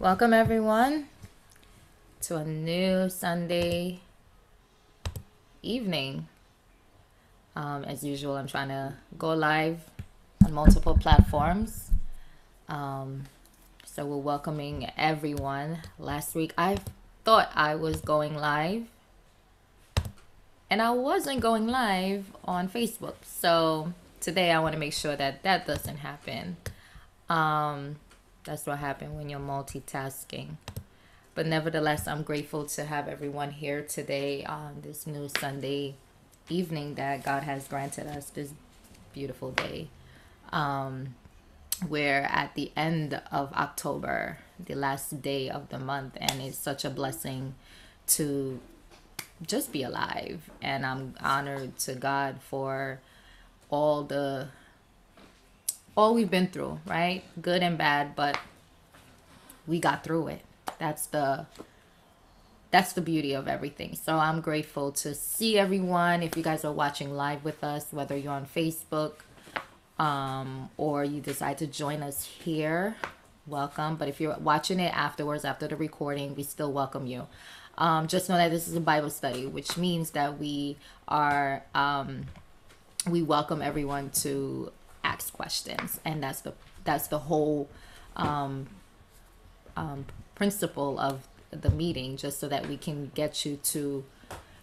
Welcome, everyone, to a new Sunday evening. Um, as usual, I'm trying to go live on multiple platforms. Um, so we're welcoming everyone. Last week, I thought I was going live, and I wasn't going live on Facebook. So today, I want to make sure that that doesn't happen. Um, that's what happened when you're multitasking. But nevertheless, I'm grateful to have everyone here today on this new Sunday evening that God has granted us this beautiful day. Um, we're at the end of October, the last day of the month, and it's such a blessing to just be alive. And I'm honored to God for all the all we've been through, right? Good and bad, but we got through it. That's the that's the beauty of everything. So I'm grateful to see everyone. If you guys are watching live with us, whether you're on Facebook um, or you decide to join us here, welcome. But if you're watching it afterwards, after the recording, we still welcome you. Um, just know that this is a Bible study, which means that we are um, we welcome everyone to ask questions, and that's the that's the whole um, um, principle of the meeting, just so that we can get you to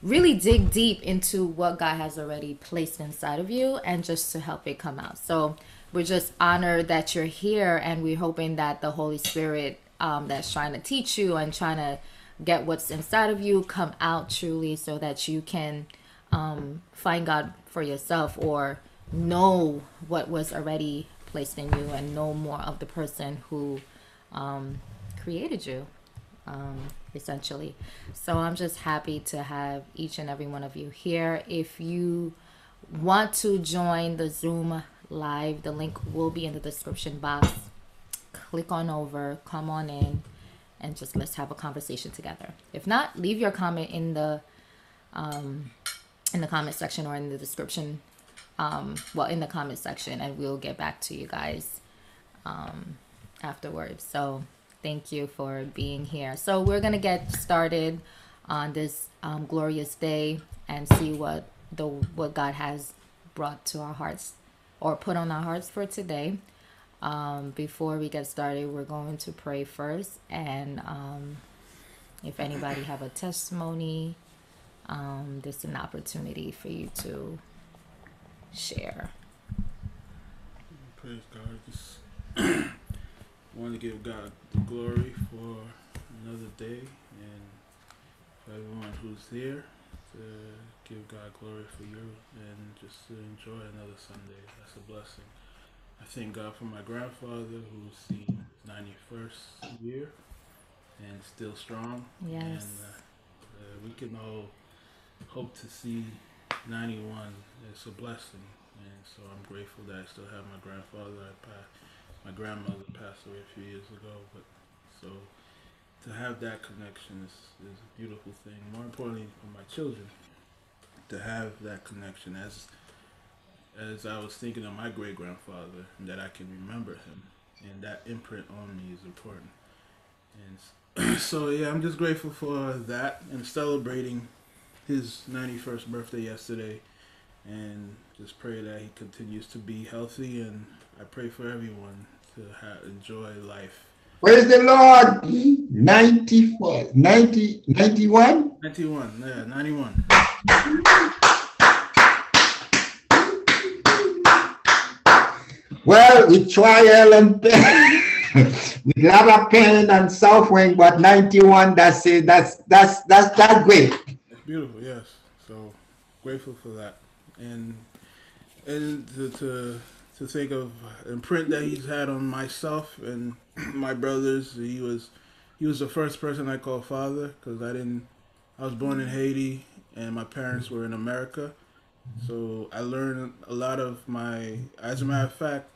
really dig deep into what God has already placed inside of you, and just to help it come out. So we're just honored that you're here, and we're hoping that the Holy Spirit um, that's trying to teach you and trying to get what's inside of you come out truly, so that you can um, find God for yourself or know what was already placed in you and know more of the person who um, created you, um, essentially. So I'm just happy to have each and every one of you here. If you want to join the Zoom live, the link will be in the description box. Click on over, come on in, and just let's have a conversation together. If not, leave your comment in the um, in the comment section or in the description um, well, in the comment section, and we'll get back to you guys um, afterwards. So, thank you for being here. So, we're gonna get started on this um, glorious day and see what the what God has brought to our hearts or put on our hearts for today. Um, before we get started, we're going to pray first, and um, if anybody have a testimony, um, this is an opportunity for you to share. Praise God. Just want to give God the glory for another day and for everyone who's here to give God glory for you and just to enjoy another Sunday. That's a blessing. I thank God for my grandfather who's the 91st year and still strong. Yes. And uh, uh, we can all hope to see 91 it's a blessing. And so i'm grateful that i still have my grandfather I passed, my grandmother passed away a few years ago but so to have that connection is, is a beautiful thing. More importantly for my children to have that connection as as i was thinking of my great grandfather and that i can remember him and that imprint on me is important. And so yeah i'm just grateful for that and celebrating his 91st birthday yesterday and just pray that he continues to be healthy and I pray for everyone to have, enjoy life. Praise the Lord. 94, 90, 91? 91, yeah, 91. Well, with trial and pain, with a lot of pain and suffering, but 91, that's it. That's that's that's that great beautiful, yes. So grateful for that, and and to to, to think of imprint that he's had on myself and my brothers. He was he was the first person I called father because I didn't. I was born in Haiti and my parents were in America, so I learned a lot of my. As a matter of fact,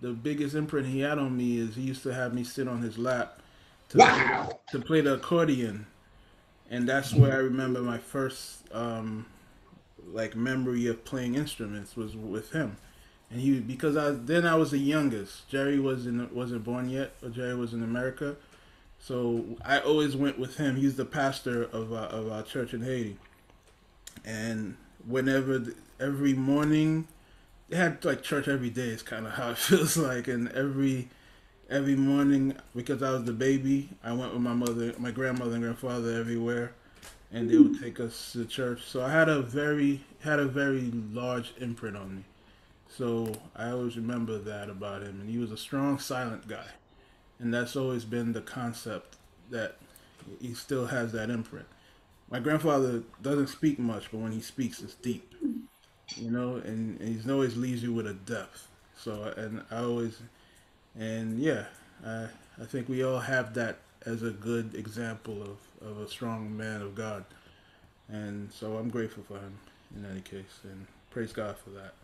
the biggest imprint he had on me is he used to have me sit on his lap to, wow. to play the accordion and that's where I remember my first um, like memory of playing instruments was with him, and he because I then I was the youngest. Jerry was in wasn't born yet, or Jerry was in America, So I always went with him. He's the pastor of our, of our church in Haiti, and whenever every morning they had like church every day is kind of how it feels like and every every morning because i was the baby i went with my mother my grandmother and grandfather everywhere and they would take us to church. So i had a very had a very large imprint on me. So i always remember that about him and he was a strong silent guy. And that's always been the concept that he still has that imprint. My grandfather doesn't speak much but when he speaks it's deep you know, and, and always leaves you with a depth. So, and I always, and yeah, I, I think we all have that as a good example of, of a strong man of God. And so I'm grateful for him in any case, and praise God for that.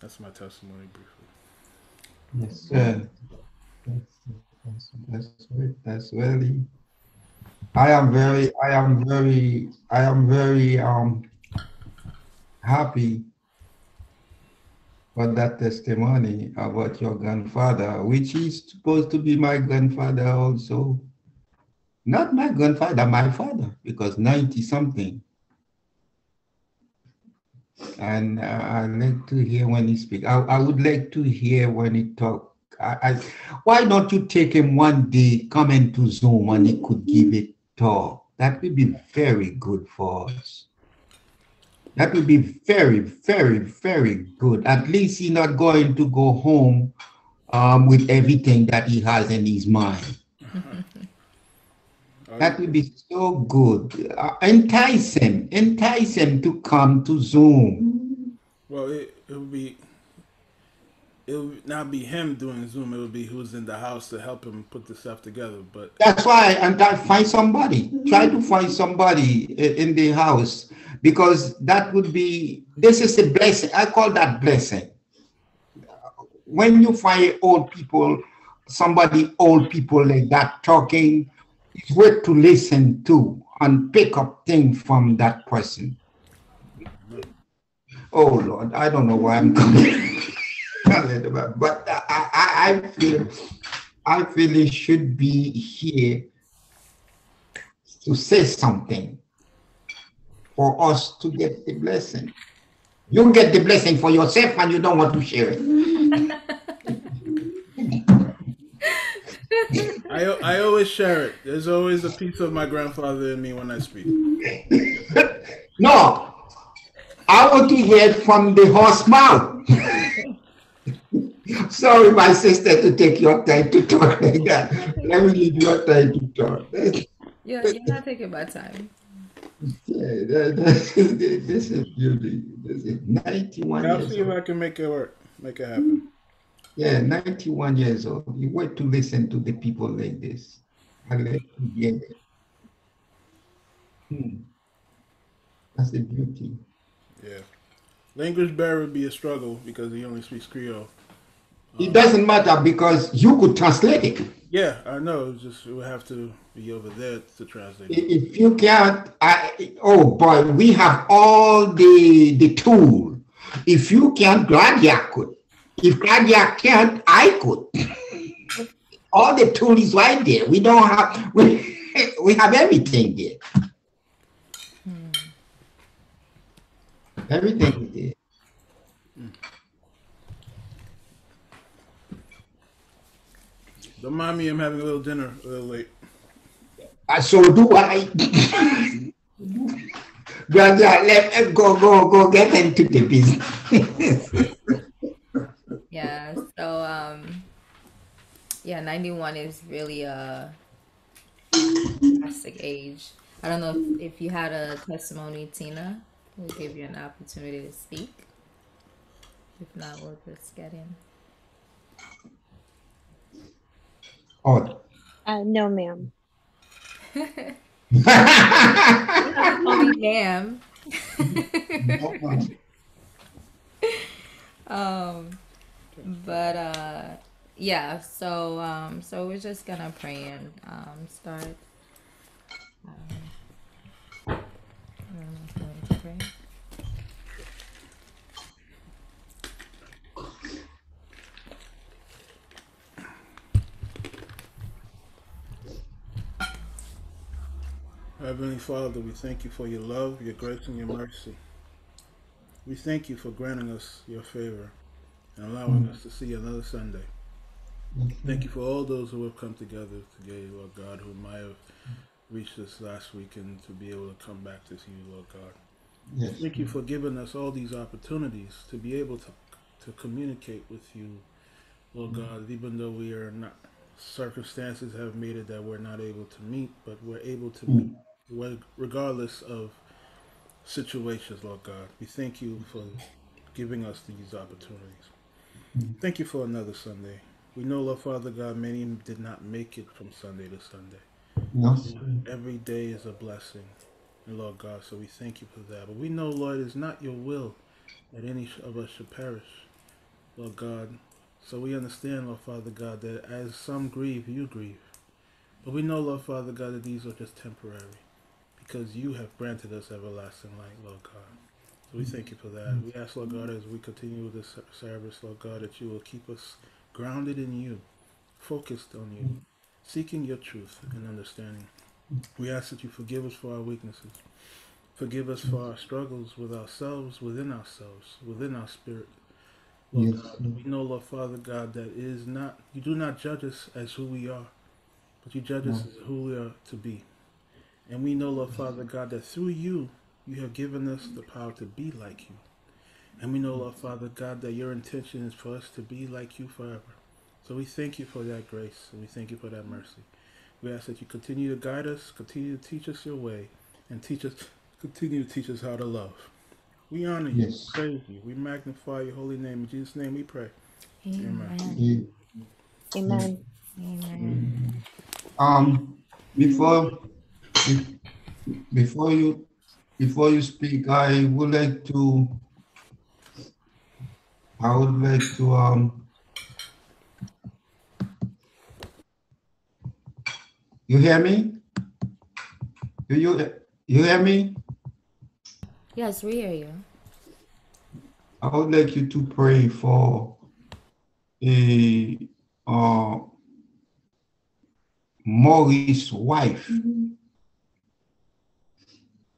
That's my testimony briefly. Yes, sir. That's, that's, that's, that's really. I am very, I am very, I am very um happy for that testimony about your grandfather, which is supposed to be my grandfather also. Not my grandfather, my father, because 90 something. And uh, I like to hear when he speak. I, I would like to hear when he talk. I, I, why don't you take him one day, come into Zoom and he could give a talk? That would be very good for us. That would be very, very, very good. At least he's not going to go home um, with everything that he has in his mind. that would be so good. Uh, entice him, entice him to come to Zoom. Well, it, it would be it would not be him doing Zoom. It would be who's in the house to help him put the stuff together. But that's why I'm and find somebody. Try to find somebody in the house because that would be this is a blessing. I call that blessing. When you find old people, somebody old people like that talking, it's worth to listen to and pick up things from that person. Oh Lord, I don't know why I'm coming. but I, I, I feel I feel he should be here to say something for us to get the blessing. You get the blessing for yourself and you don't want to share it. I, I always share it. There's always a piece of my grandfather in me when I speak. no, I want to hear it from the horse mouth. Sorry, my sister, to take your time to talk like that. Let me leave your time to talk. Yeah, you're not taking my time. Yeah, that, that, this is beauty. This is 91 I'll see if. I can make it work, make it happen. Yeah, 91 years old. You wait to listen to the people like this. I like to hear it. Hmm. That's the beauty. Yeah. Language barrier would be a struggle because he only speaks Creole. It doesn't matter because you could translate it. Yeah, I know. It's just it would have to be over there to translate. If you can't, I, oh boy, we have all the the tool. If you can't, Gladia could. If Gladia can't, I could. all the tool is right there. We don't have we, we have everything there. Hmm. Everything is there. Don't mind me. I'm having a little dinner a little late. I so do I. Gladia, let go, go, go, get into the business. Yeah. So um, yeah, ninety one is really a fantastic age. I don't know if, if you had a testimony, Tina. We'll give you an opportunity to speak. If not, we'll just get in. Oh. Uh, no, ma'am. Only damn. um but uh yeah so um so we're just gonna pray and um start um, I'm going to pray. Heavenly Father, we thank you for your love, your grace, and your mercy. We thank you for granting us your favor and allowing us to see another Sunday. Thank you for all those who have come together today, Lord God, who might have reached us last week and to be able to come back to see you, Lord God. Yes. Thank you for giving us all these opportunities to be able to, to communicate with you, Lord mm-hmm. God, even though we are not, circumstances have made it that we're not able to meet, but we're able to meet reg- regardless of situations, Lord God. We thank you for giving us these opportunities. Thank you for another Sunday. We know, Lord Father God, many did not make it from Sunday to Sunday. No. Every day is a blessing, and Lord God, so we thank you for that. But we know, Lord, it's not your will that any of us should perish, Lord God. So we understand, Lord Father God, that as some grieve, you grieve. But we know, Lord Father God, that these are just temporary because you have granted us everlasting light, Lord God. So we thank you for that. We ask, Lord God, as we continue with this service, Lord God, that you will keep us grounded in you, focused on you, seeking your truth and understanding. We ask that you forgive us for our weaknesses. Forgive us for our struggles with ourselves, within ourselves, within our spirit. Lord Yes, God, we know, Lord Father God, that is not you do not judge us as who we are, but you judge us as who we are to be. And we know, Lord Father God, that through you, you have given us the power to be like you. And we know, Lord Father God, that your intention is for us to be like you forever. So we thank you for that grace and we thank you for that mercy. We ask that you continue to guide us, continue to teach us your way, and teach us continue to teach us how to love. We honor you, Yes. praise you, we magnify your holy name. In Jesus' name we pray. Amen. Yeah. Amen. Amen. Um, before be- before you before you speak, I would like to I would like to um you hear me? Do you you hear me? Yes, we hear you. I would like you to pray for a uh Maurice's wife.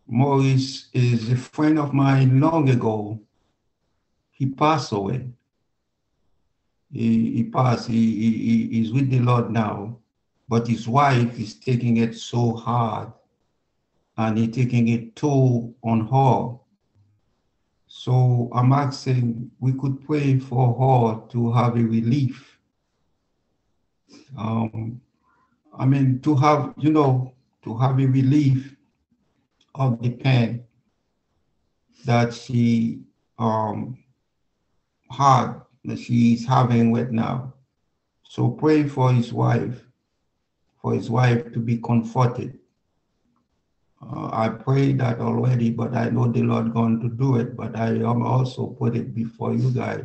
Maurice is a friend of mine long ago. He passed away. He, he passed. He, he, he- he's with the Lord now, but his wife is taking it so hard and he's taking it toll on her. So I'm asking we could pray for her to have a relief. Um, I mean, to have, you know, to have a relief of the pain that she um, had, that she is having right now. So pray for his wife, for his wife to be comforted. Uh, I pray that already, but I know the Lord going to do it. But I am also put it before you guys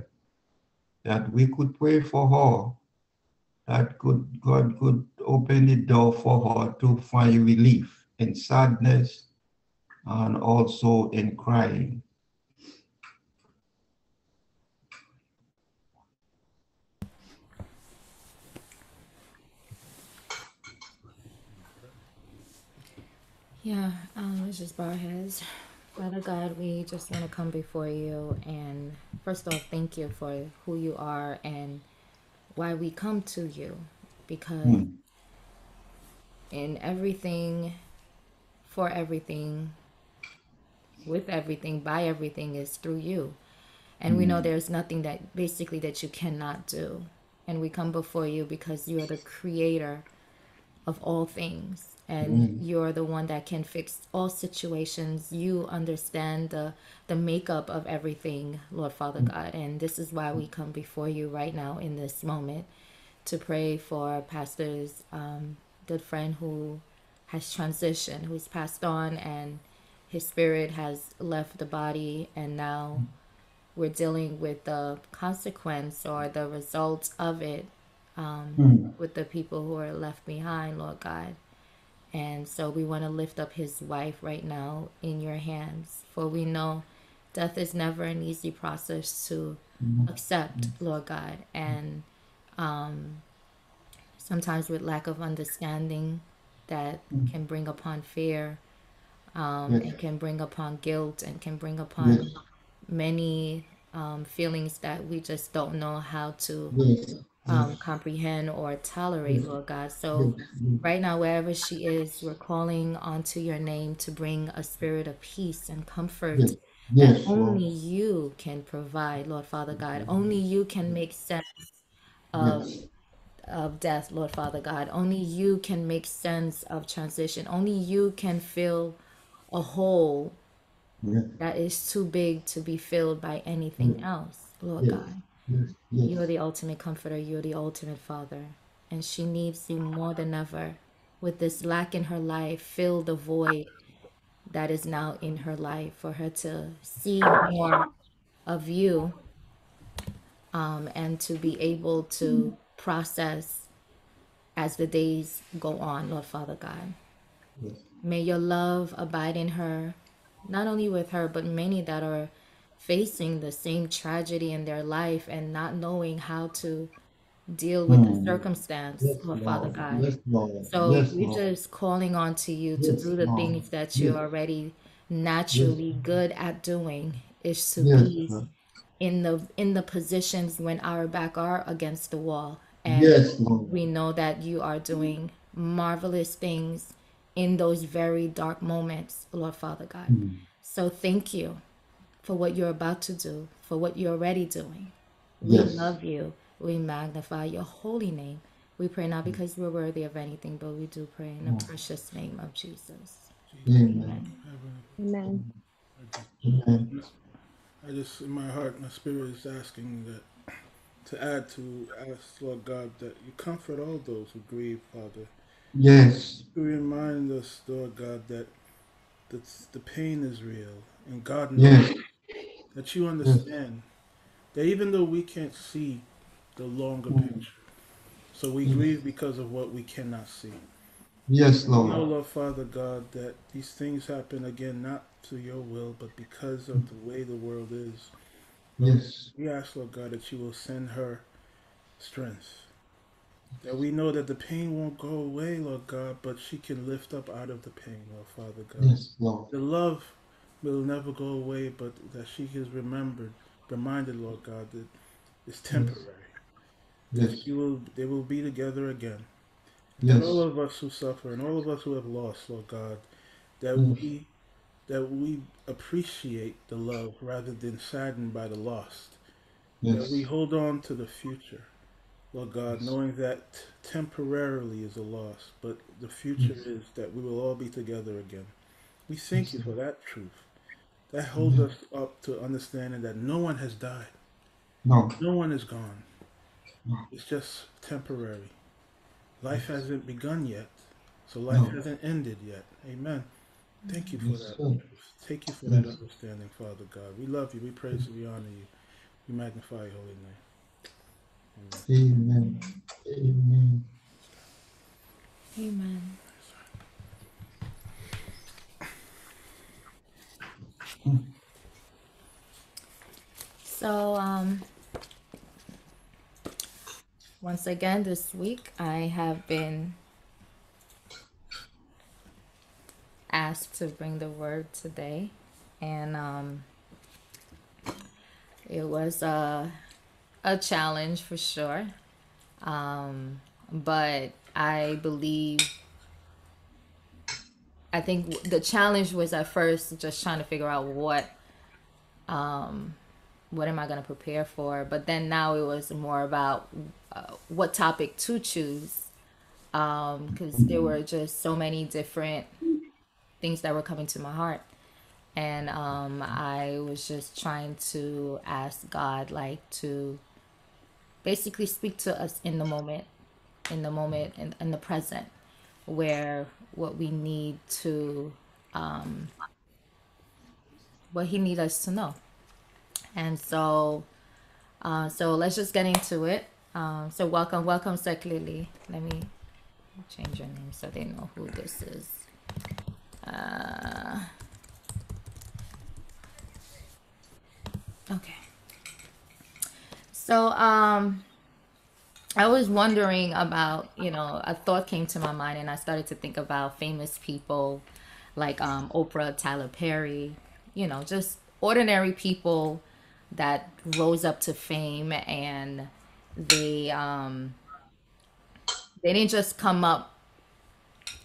that we could pray for her, that could God could open the door for her to find relief in sadness and also in crying. Yeah, um, let's just bow our heads. Father God, we just want to come before you and first of all, thank you for who you are and why we come to you. Because Hmm. in everything, for everything, with everything, by everything is through you. And we know mm-hmm. there's nothing that basically that you cannot do. And we come before you because you are the creator of all things. And mm-hmm. you're the one that can fix all situations. You understand the the makeup of everything lord father mm-hmm. god. And this is why we come before you right now in this moment to pray for pastor's um, good friend who has transitioned who's passed on and his spirit has left the body and now mm-hmm. we're dealing with the consequence or the results of it um, mm-hmm. with the people who are left behind, Lord God. And so we want to lift up his wife right now in your hands. For we know death is never an easy process to mm-hmm. accept, Lord God. And um, sometimes with lack of understanding, that can bring upon fear um, Yes. and can bring upon guilt and can bring upon Yes. many um, feelings that we just don't know how to Yes. um, comprehend or tolerate, Lord God. So, right now, wherever she is, we're calling onto your name to bring a spirit of peace and comfort that only you can provide, Lord Father God. Only you can make sense of of death, Lord Father God. Only you can make sense of transition. Only you can fill a hole Yes. that is too big to be filled by anything else, Lord. God. You're the ultimate comforter. You're the ultimate father. And she needs you more than ever. With this lack in her life, fill the void that is now in her life for her to see more of you um, and to be able to process as the days go on, Lord Father God. Yes. May your love abide in her, not only with her, but many that are facing the same tragedy in their life and not knowing how to deal with the Hmm. circumstance, Yes, Father Lord. God. Yes, Lord. So Yes, we're Lord. just calling on to you to do the things that you're already naturally good at doing is to be in the in the positions when our back are against the wall and Yes, we know that you are doing marvelous things in those very dark moments, Lord Father God. Hmm. So thank you for what you're about to do, for what you're already doing. We love you. We magnify your holy name. We pray not because we're worthy of anything, but we do pray in the precious name of Jesus. Amen. Amen. Amen. I just, in my heart, my spirit is asking that to add to ask, Lord God, that you comfort all those who grieve, Father. Yes. You remind us, Lord God, that the, the pain is real, and God knows Yes. that you understand that even though we can't see the longer mm. picture, so we mm. grieve because of what we cannot see. Yes, Know, Lord. Lord Father God, that these things happen again not to your will, but because of the way the world is. Yes. We ask, Lord God, that you will send her strength. That we know that the pain won't go away, Lord God, but she can lift up out of the pain, Lord Father God. Yes, Lord. The love will never go away, but that she is remembered, reminded, Lord God, that it's temporary. That Yes. she will, they will be together again. That Yes. all of us who suffer and all of us who have lost, Lord God, that Yes. we that we appreciate the love rather than saddened by the lost. Yes. That we hold on to the future, Lord God, knowing that temporarily is a loss, but the future Yes. is that we will all be together again. We thank you for that truth. That holds us up to understanding that no one has died, No. no one is gone. No. It's just temporary. Life hasn't begun yet, so life No. hasn't ended yet. Amen. Thank you for that. sir. Thank you for that understanding, Father God. We love you. We praise you. We honor you. We magnify your holy name. Amen. Amen. Amen. So, um, once again, this week I have been asked to bring the word today, and um, it was a a challenge for sure. Um, but I believe I think the challenge was at first just trying to figure out what um what am I going to prepare for, but then now it was more about uh, what topic to choose um because there were just so many different things that were coming to my heart and um I was just trying to ask God like to basically speak to us in the moment in the moment in, in the present where what we need to um what he need us to know. And so uh, so let's just get into it. Um so welcome welcome Sek Lily let me change your name so they know who this is. Uh okay so um I was wondering about, you know, a thought came to my mind and I started to think about famous people like um, Oprah, Tyler Perry, you know, just ordinary people that rose up to fame and they um, they didn't just come up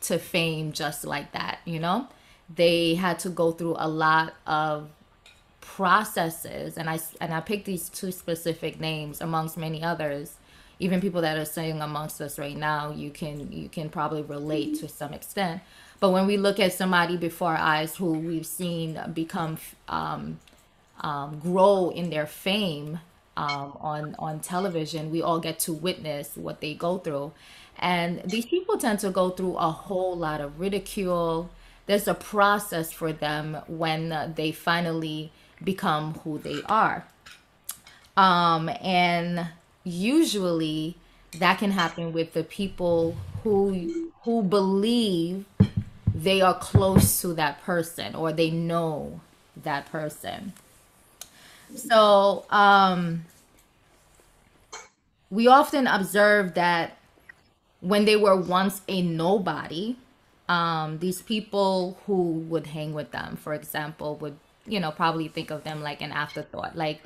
to fame just like that, you know? They had to go through a lot of processes and I and I picked these two specific names amongst many others. Even people that are sitting amongst us right now, you can you can probably relate to some extent. But when we look at somebody before our eyes who we've seen become um, um, grow in their fame um, on on television, we all get to witness what they go through, and these people tend to go through a whole lot of ridicule. There's a process for them when they finally become who they are, um, and usually that can happen with the people who who believe they are close to that person or they know that person. So, um, we often observe that when they were once a nobody, um, these people who would hang with them, for example, would, you know, probably think of them like an afterthought. Like,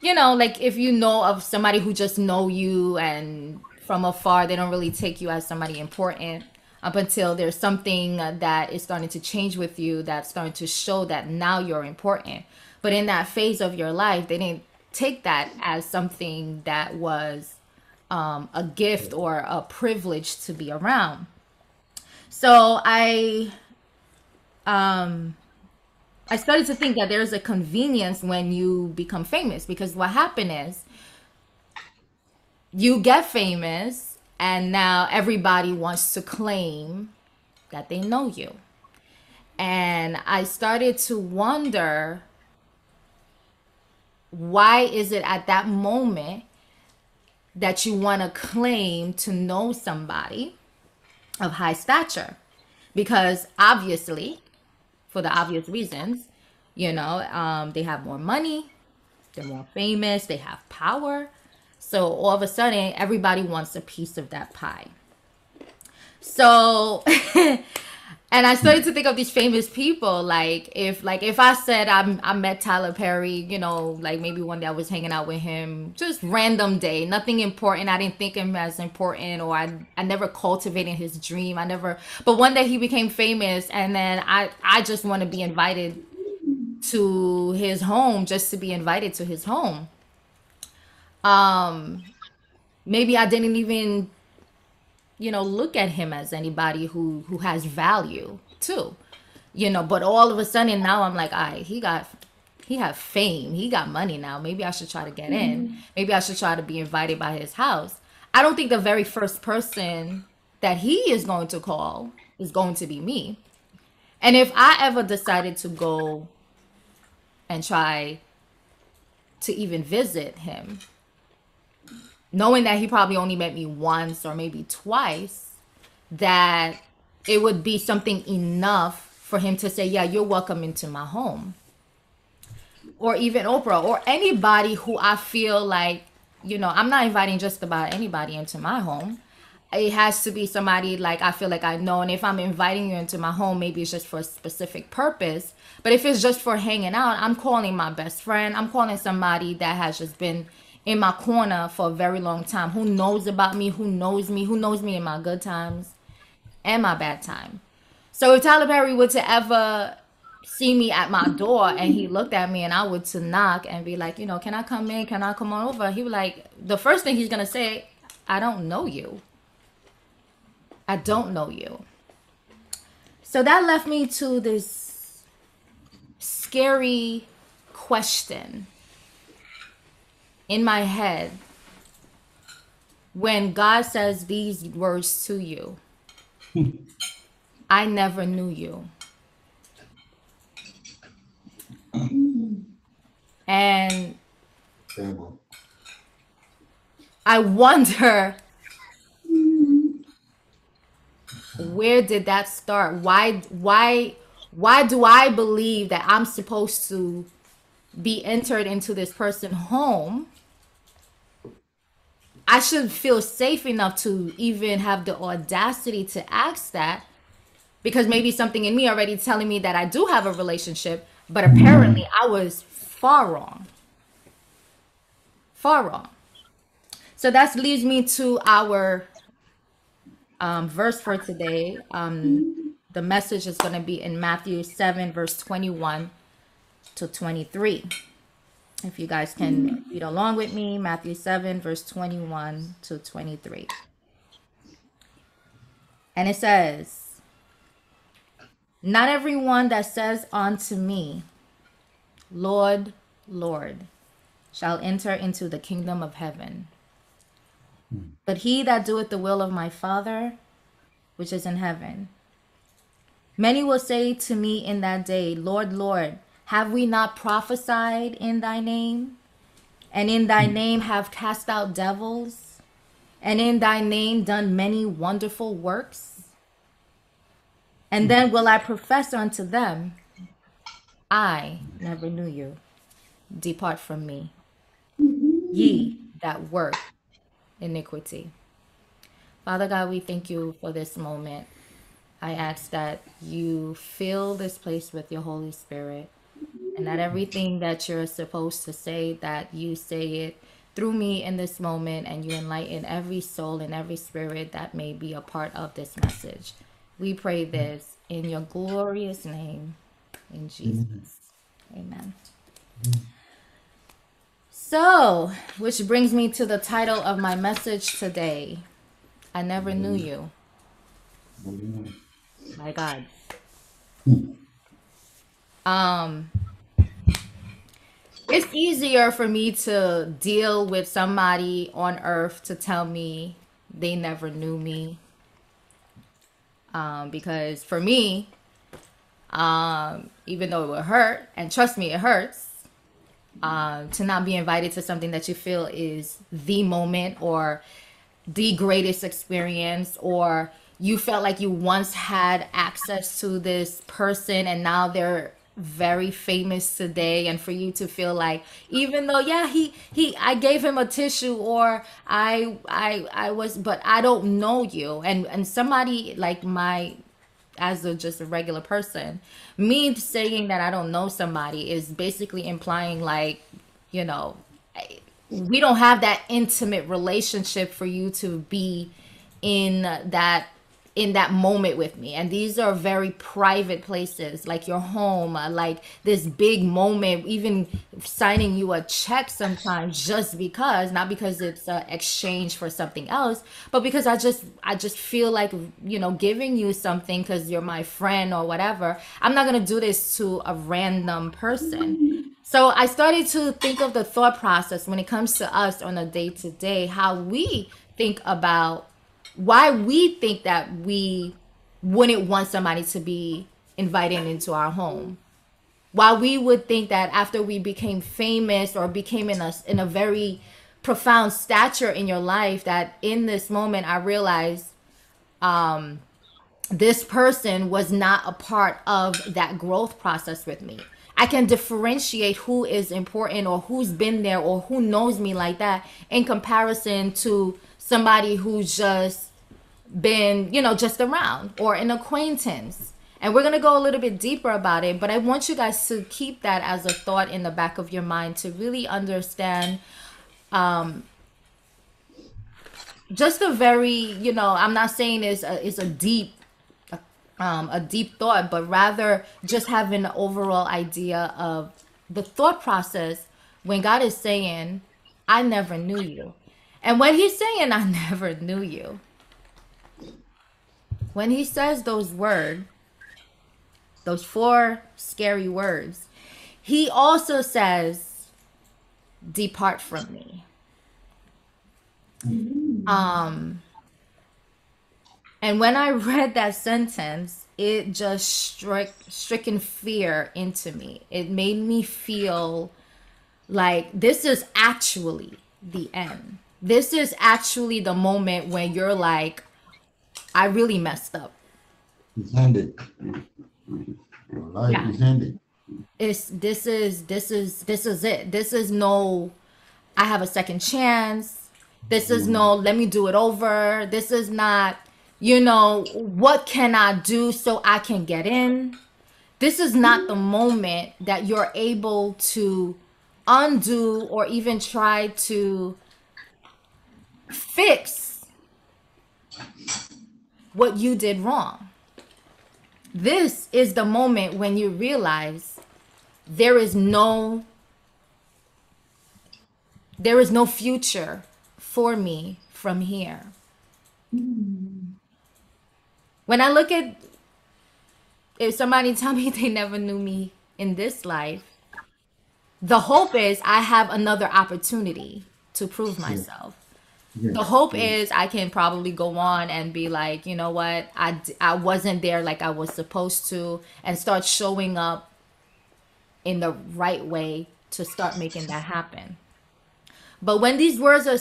you know, like if you know of somebody who just know you and from afar, they don't really take you as somebody important up until there's something that is starting to change with you that's starting to show that now you're important. But in that phase of your life, they didn't take that as something that was um, a gift or a privilege to be around. So I um I started to think that there's a convenience when you become famous because what happened is you get famous and now everybody wants to claim that they know you. And I started to wonder why is it at that moment that you want to claim to know somebody of high stature? Because obviously, for the obvious reasons, you know, um, they have more money, they're more famous, they have power. So all of a sudden, everybody wants a piece of that pie. So and I started to think of these famous people. Like if like if I said I'm I met Tyler Perry, you know, like maybe one day I was hanging out with him, just random day, nothing important. I didn't think him as important, or I I never cultivated his dream. I never. But one day he became famous, and then I I just want to be invited to his home just to be invited to his home. Um, maybe I didn't even you know look at him as anybody who who has value too. You know but all of a sudden now i'm like i right, he got he have fame. He got money now. Maybe i should try to get in. Mm-hmm. maybe i should try to be invited by his house. I don't think the very first person that he is going to call is going to be me. And if i ever decided to go and try to even visit him knowing that he probably only met me once or maybe twice, that it would be something enough for him to say, Yeah, you're welcome into my home. Or even Oprah or anybody who I feel like, you know, I'm not inviting just about anybody into my home. It has to be somebody like I feel like I know. And if I'm inviting you into my home, maybe it's just for a specific purpose. But if it's just for hanging out, I'm calling my best friend. I'm calling somebody that has just been in my corner for a very long time, who knows about me, who knows me, who knows me in my good times and my bad time. So if Tyler Perry were to ever see me at my door and he looked at me and I would to knock and be like, you know, can I come in? Can I come on over? He would like the first thing he's gonna say, I don't know you. I don't know you. So that left me to this scary question in my head when God says these words to you I never knew you. And I wonder where did that start? Why why why do I believe that I'm supposed to be entered into this person's home I should feel safe enough to even have the audacity to ask that because maybe something in me already telling me that I do have a relationship, but apparently I was far wrong. Far wrong. So that leads me to our um, verse for today. Um, the message is going to be in Matthew 7, verse 21 to 23. If you guys can read along with me, Matthew 7, verse 21 to 23. And it says, Not everyone that says unto me, Lord, Lord, shall enter into the kingdom of heaven, but he that doeth the will of my Father, which is in heaven. Many will say to me in that day, Lord, Lord, have we not prophesied in thy name? And in thy name have cast out devils? And in thy name done many wonderful works? And then will I profess unto them, I never knew you. Depart from me, ye that work iniquity. Father God, we thank you for this moment. I ask that you fill this place with your Holy Spirit and that mm. everything that you're supposed to say, that you say it through me in this moment and you enlighten every soul and every spirit that may be a part of this message. We pray mm. this in your glorious name, in Jesus. Amen. Mm. So, which brings me to the title of my message today I never knew you. My God. Um, it's easier for me to deal with somebody on earth to tell me they never knew me. Um, because for me, um, even though it would hurt, and trust me, it hurts, um, to not be invited to something that you feel is the moment or the greatest experience or you felt like you once had access to this person and now they're very famous today and for you to feel like even though yeah he he I gave him a tissue or I I I was but I don't know you. And and somebody like my as a just a regular person me saying that I don't know somebody is basically implying like you know we don't have that intimate relationship for you to be in that in that moment with me. And these are very private places like your home uh, like this big moment even signing you a check sometimes just because not because it's an exchange for something else but because i just i just feel like you know giving you something because you're my friend or whatever i'm not to do this to a random person. So I started to think of the thought process when it comes to us on a day to day, how we think about why we think that we wouldn't want somebody to be invited into our home. Why we would think that after we became famous or became in a in a very profound stature in your life, that in this moment I realized um, this person was not a part of that growth process with me. I can differentiate who is important or who's been there or who knows me like that in comparison to somebody who's just been, you know, just around or an acquaintance. And we're going to go a little bit deeper about it, but I want you guys to keep that as a thought in the back of your mind to really understand um just a very, you know, I'm not saying it's a, it's a deep um, a deep thought, but rather just have an overall idea of the thought process when God is saying, I never knew you. And when he's saying, I never knew you, when he says those words, those four scary words, he also says, Depart from me. Um, and when I read that sentence, it just struck stricken fear into me. It made me feel like this is actually the end. This is actually the moment when you're like, I really messed up. It's ended. Your life Yeah. is ended. It's this is this is this is it. This is no I have a second chance. This is no let me do it over. This is not you know, what can I do so I can get in? This is not the moment that you're able to undo or even try to fix what you did wrong. This is the moment when you realize there is no there is no future for me from here. When I look at if somebody tell me they never knew me in this life, the hope is I have another opportunity to prove myself. Yes. The hope is I can probably go on and be like, you know what, I, I wasn't there like I was supposed to, and start showing up in the right way to start making that happen. But when these words are,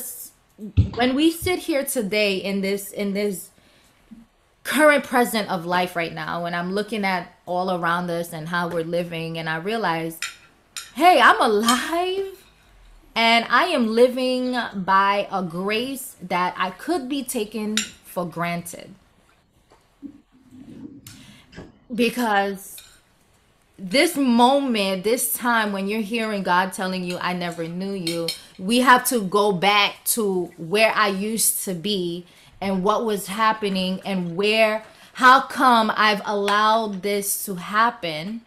when we sit here today in this in this current present of life right now, and I'm looking at all around us and how we're living, and I realize, hey, I'm alive and I am living by a grace that I could be taken for granted. Because this moment, this time when you're hearing God telling you, I never knew you, we have to go back to where I used to be and what was happening and where, how come I've allowed this to happen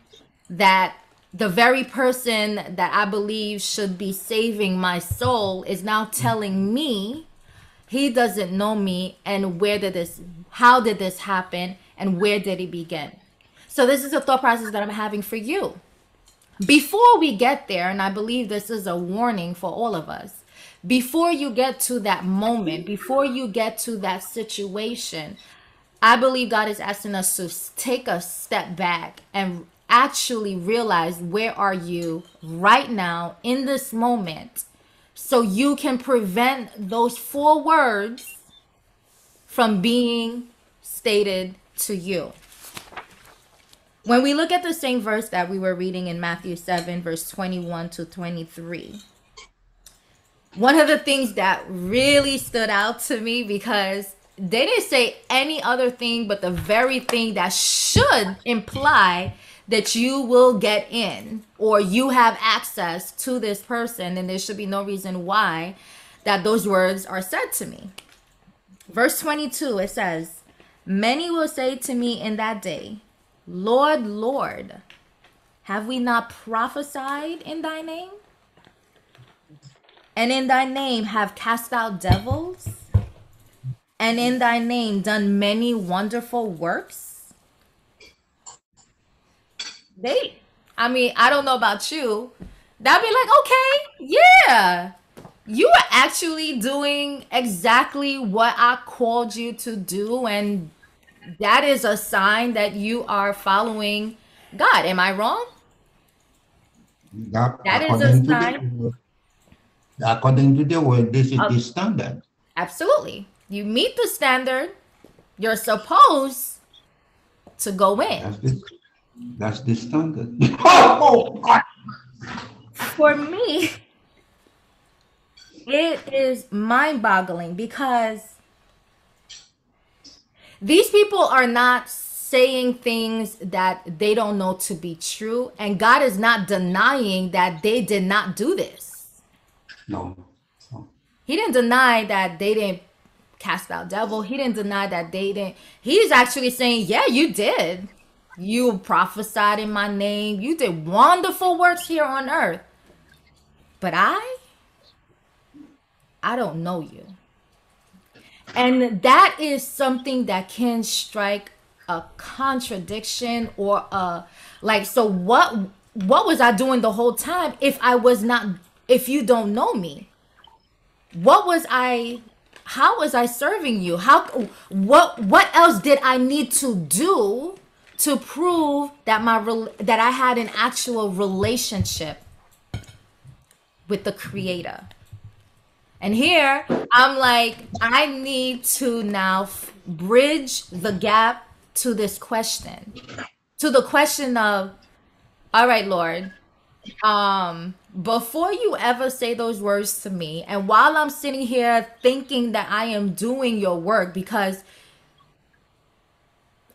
that the very person that I believe should be saving my soul is now telling me he doesn't know me and where did this how did this happen and where did it begin? So this is a thought process that i'm having for you. Before we get there and i believe this is a warning for all of us before you get to that moment before you get to that situation I believe God is asking us to take a step back and actually realize where are you right now in this moment so you can prevent those four words from being stated to you. When we look at the same verse that we were reading in Matthew 7 verse 21 to 23, one of the things that really stood out to me because they didn't say any other thing but the very thing that should imply that you will get in or you have access to this person then there should be no reason why that those words are said to me. Verse 22 it says, "Many will say to me in that day, Lord, Lord, have we not prophesied in thy name? And in thy name have cast out devils? And in thy name done many wonderful works? They, I mean, I don't know about you. That'd be like, okay, yeah. You are actually doing exactly what I called you to do. And that is a sign that you are following God. Am I wrong? That- That is a to the sign. According to the word, this is the standard. Absolutely. You meet the standard, you're supposed to go in. That's the, standard. oh, God. For me, it is mind boggling because these people are not saying things that they don't know to be true, and God is not denying that they did not do this. No. no. He didn't deny that they didn't cast out devil. He didn't deny that they didn't. He's actually saying, "Yeah, you did. You prophesied in my name. You did wonderful works here on earth. But I I don't know you." And that is something that can strike a contradiction or a like so what what was I doing the whole time if I was not if you don't know me? what was i how was i serving you how what what else did i need to do to prove that my that i had an actual relationship with the creator. And here i'm like i need to now bridge the gap to this question. To the question of all right lord um before you ever say those words to me and while i'm sitting here thinking that i am doing your work because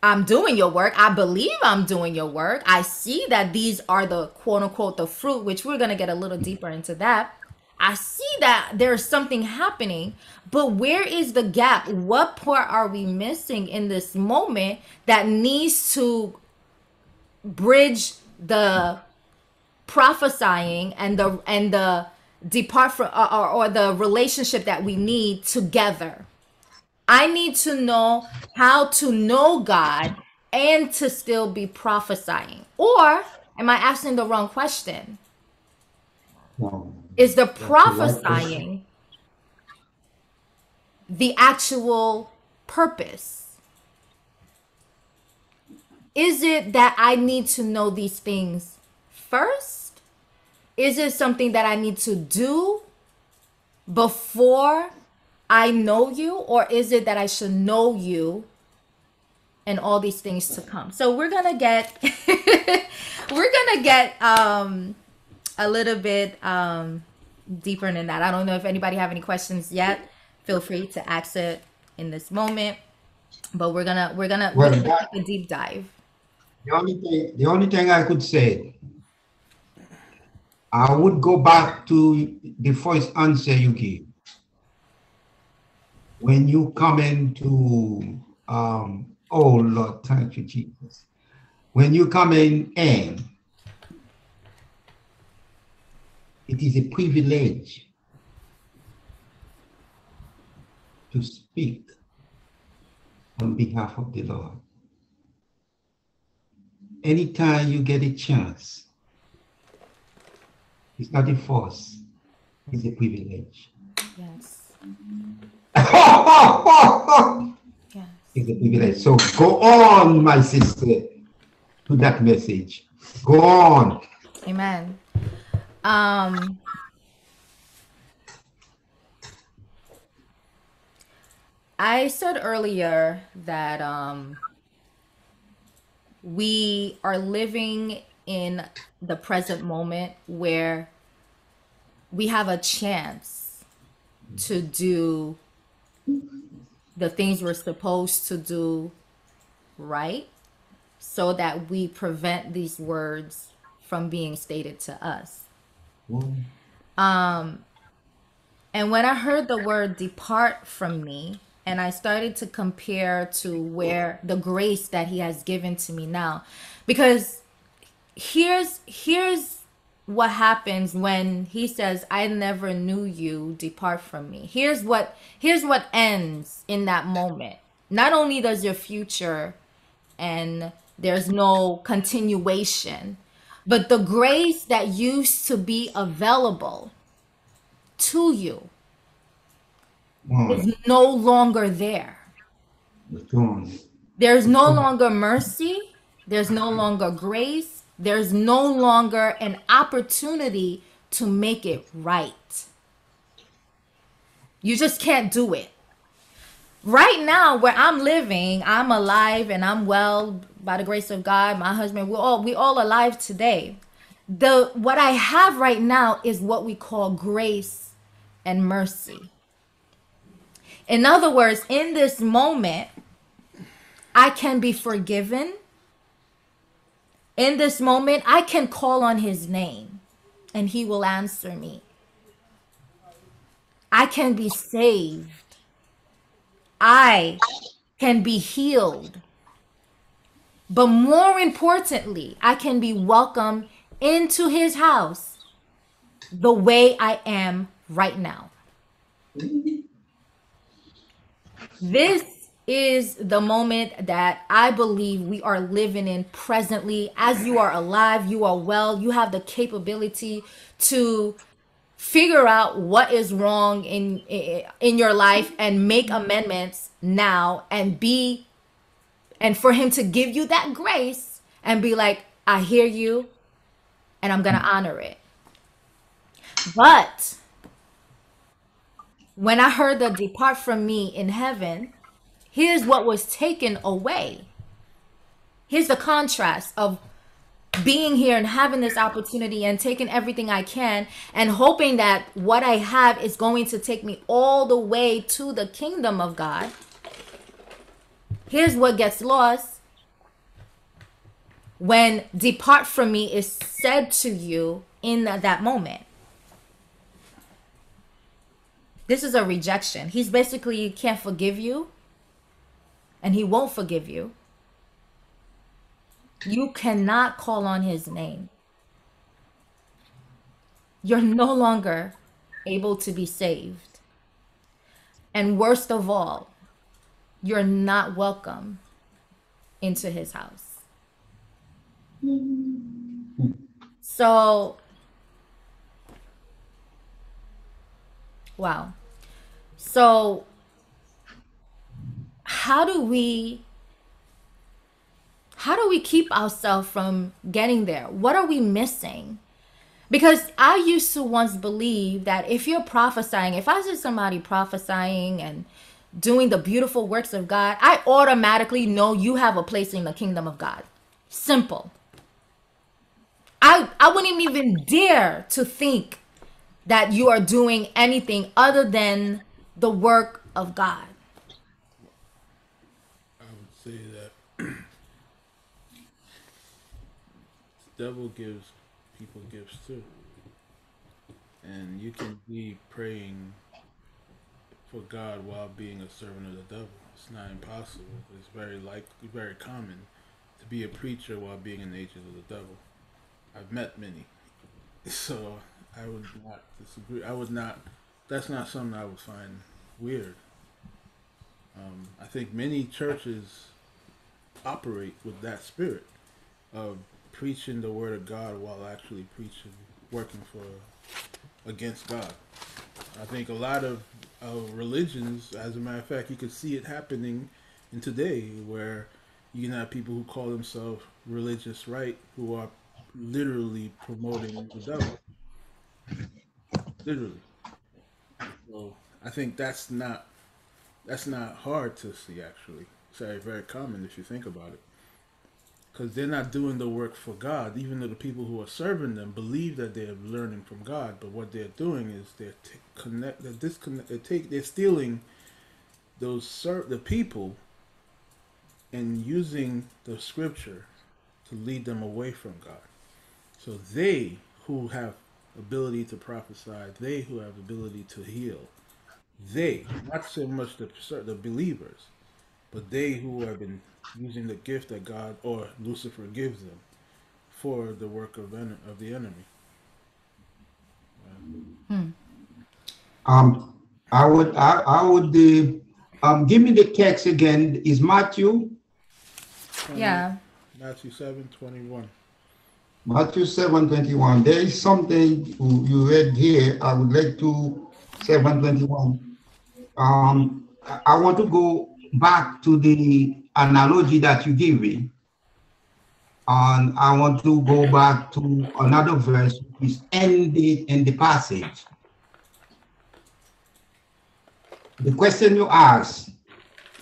I'm doing your work. I believe I'm doing your work. I see that these are the quote unquote the fruit, which we're going to get a little deeper into that. I see that there's something happening, but where is the gap? What part are we missing in this moment that needs to bridge the prophesying and the and the depart from or, or the relationship that we need together? I need to know how to know God and to still be prophesying. Or am I asking the wrong question? No. Is the prophesying the actual purpose? Is it that I need to know these things first? Is it something that I need to do before I know you? Or is it that I should know you and all these things to come? So we're gonna get we're gonna get um a little bit um deeper than that. I don't know if anybody have any questions yet. Feel free to ask it in this moment. But we're gonna we're gonna we're Well, gonna that, take a deep dive. the only thing, the only thing I could say, I would go back to the first answer you gave. When you come into, um, oh Lord, thank you, Jesus. When you come in, and it is a privilege to speak on behalf of the Lord. Anytime you get a chance, it's not a force, it's a privilege. Yes. it's Yes. a privilege. So go on, my sister, to that message. Go on. Amen. Um I said earlier that um we are living in the present moment where we have a chance to do the things we're supposed to do right so that we prevent these words from being stated to us. Um, and when I heard the word depart from me, and I started to compare to where the grace that he has given to me now, because here's here's what happens when he says i never knew you depart from me. Here's what here's what ends in that moment. Not only does your future and there's no continuation but the grace that used to be available to you Go is no longer there. There's no longer mercy. There's no longer grace there's no longer an opportunity to make it right. You just can't do it. Right now where i'm living i'm alive and i'm well by the grace of god my husband we're all we all alive today. The what i have right now is what we call grace and mercy. In other words in this moment i can be forgiven in this moment i can call on his name and he will answer me i can be saved I can be healed. But more importantly, I can be welcomed into his house the way I am right now. This is the moment that I believe we are living in presently. As you are alive, you are well, you have the capability to figure out what is wrong in in your life and make amendments now and be and for him to give you that grace and be like I hear you and I'm going to honor it. But when I heard the depart from me in heaven, here's what was taken away. Here's the contrast of being here and having this opportunity and taking everything I can and hoping that what I have is going to take me all the way to the kingdom of God. Here's what gets lost when depart from me is said to you in that, moment. This is a rejection. He's basically can't forgive you and he won't forgive you. You cannot call on his name. You're no longer able to be saved. And worst of all, you're not welcome into his house. So, wow. So, how do we how do we keep ourselves from getting there? What are we missing? Because I used to once believe that if you're prophesying, if I see somebody prophesying and doing the beautiful works of God, I automatically know you have a place in the kingdom of God. Simple. I I wouldn't even dare to think that you are doing anything other than the work of God. I would say that the devil gives people gifts too. And you can be praying for God while being a servant of the devil. It's not impossible. It's very like very common to be a preacher while being an agent of the devil. I've met many. So I would not disagree. I would not that's not something I would find weird. Um, I think many churches operate with that spirit of preaching the word of God while actually preaching, working for against God. I think a lot of uh, religions, as a matter of fact, you can see it happening in today, where you can have people who call themselves religious right who are literally promoting the devil. Literally. So I think that's not that's not hard to see actually. It's very common if you think about it. Because they're not doing the work for God, even though the people who are serving them believe that they're learning from God. But what they're doing is they're t- connect, they're disconnect, they're take, they're stealing those ser- the people and using the scripture to lead them away from God. So they who have ability to prophesy, they who have ability to heal, they, not so much the the believers, but they who have been using the gift that God or Lucifer gives them for the work of en- of the enemy. Um, I would, I, I would, uh, um, give me the text again. Is Matthew, Yeah. Matthew seven twenty one. Matthew seven twenty-one. There is something you you read here. I would like to seven twenty-one. Um, I I want to go back to the analogy that you gave me. And I want to go back to another verse which is ended in the passage. The question you asked,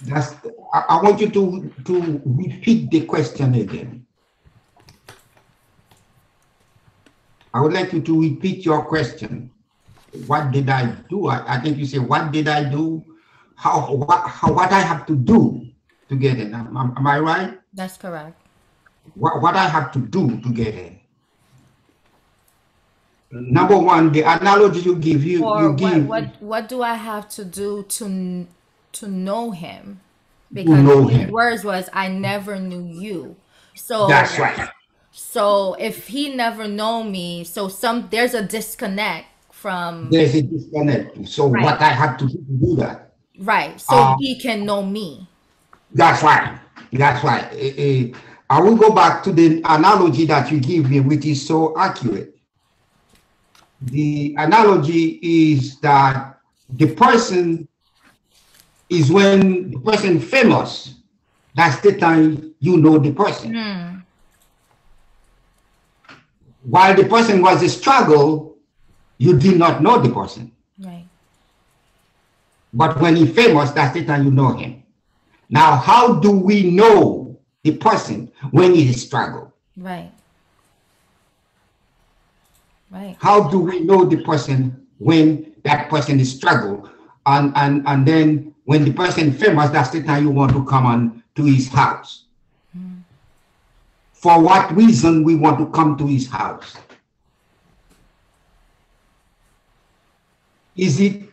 that's, I, I want you to, to repeat the question again. I would like you to repeat your question. What did I do? I, I think you say, what did I do? How, what, how, what I have to do to get in? Am, am- I right? That's correct. What, what I have to do to get in? Number one, the analogy you give, you, Or you what give, what what do I have to do to to know him? know his him. words was I never knew you. So that's right. so if he never know me, so some there's a disconnect from There's a disconnect. So Right. what I have to do to do that? Right. So Um, he can know me. That's right. That's right. Eh, eh, I will go back to the analogy that you give me, which is so accurate. The analogy is that the person is when the person famous. That's the time you know the person. Hmm. While the person was a struggle, you did not know the person. But when he famous, that's it, and you know him. Now, how do we know the person when he struggle? Right. Right. How do we know the person when that person is struggle? And and and then when the person famous, that's the time you want to come on to his house. for what reason we want to come to his house. Is it,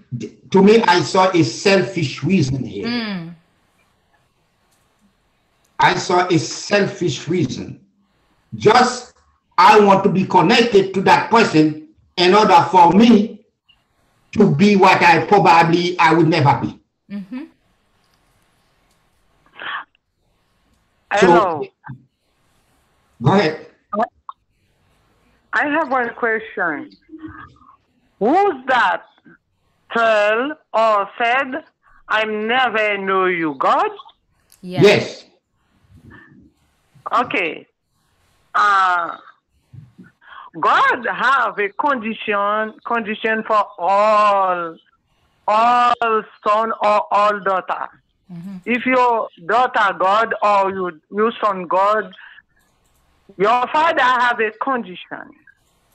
to me, I saw a selfish reason here. Mm. I saw a selfish reason. Just, I want to be connected to that person in order for me to be what I probably I would never be. Mm-hmm. Hello. Go ahead. I have one question. Who's that tell or said, I never know you, God? Yes. Yes. Okay. Uh, God have a condition condition for all all son or all daughter. Mhm. If your daughter God or you your son God, your father have a condition.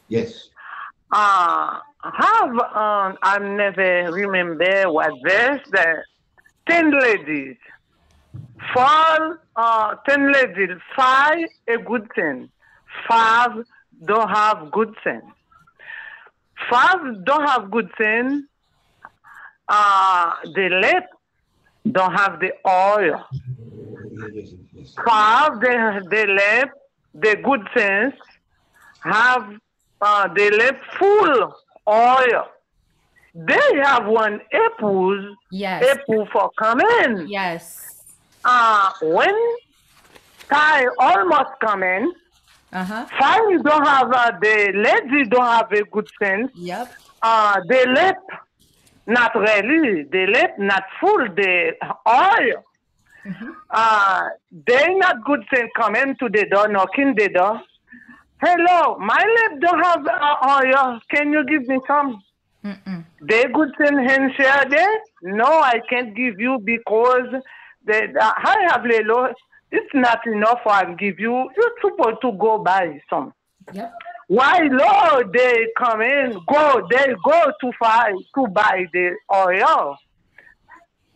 Yes. Uh, have um, I never remember what this the ten ladies. Four uh, ten ladies, five a good thing, five don't have good thing. Five don't have good thing. Uh, the left don't have the oil. Five they they left the good things have uh, they left full oil. They have one apple Yes. apple for coming. Yes. Uh, when time almost coming, Uh huh. fine don't have uh, the lady don't have a good sense. Yep. Uh, the lip not really. The lip not full the oil. Uh, they not good sense coming to the door, knocking the door. Hello, my lip don't have uh, oil. Can you give me some? Mm-mm. They good send hand share there? No, I can't give you because the, the I have little. It's not enough I give you. You're supposed to go buy some. Yep. Why Lord they come in, go, they go to find to buy the oil.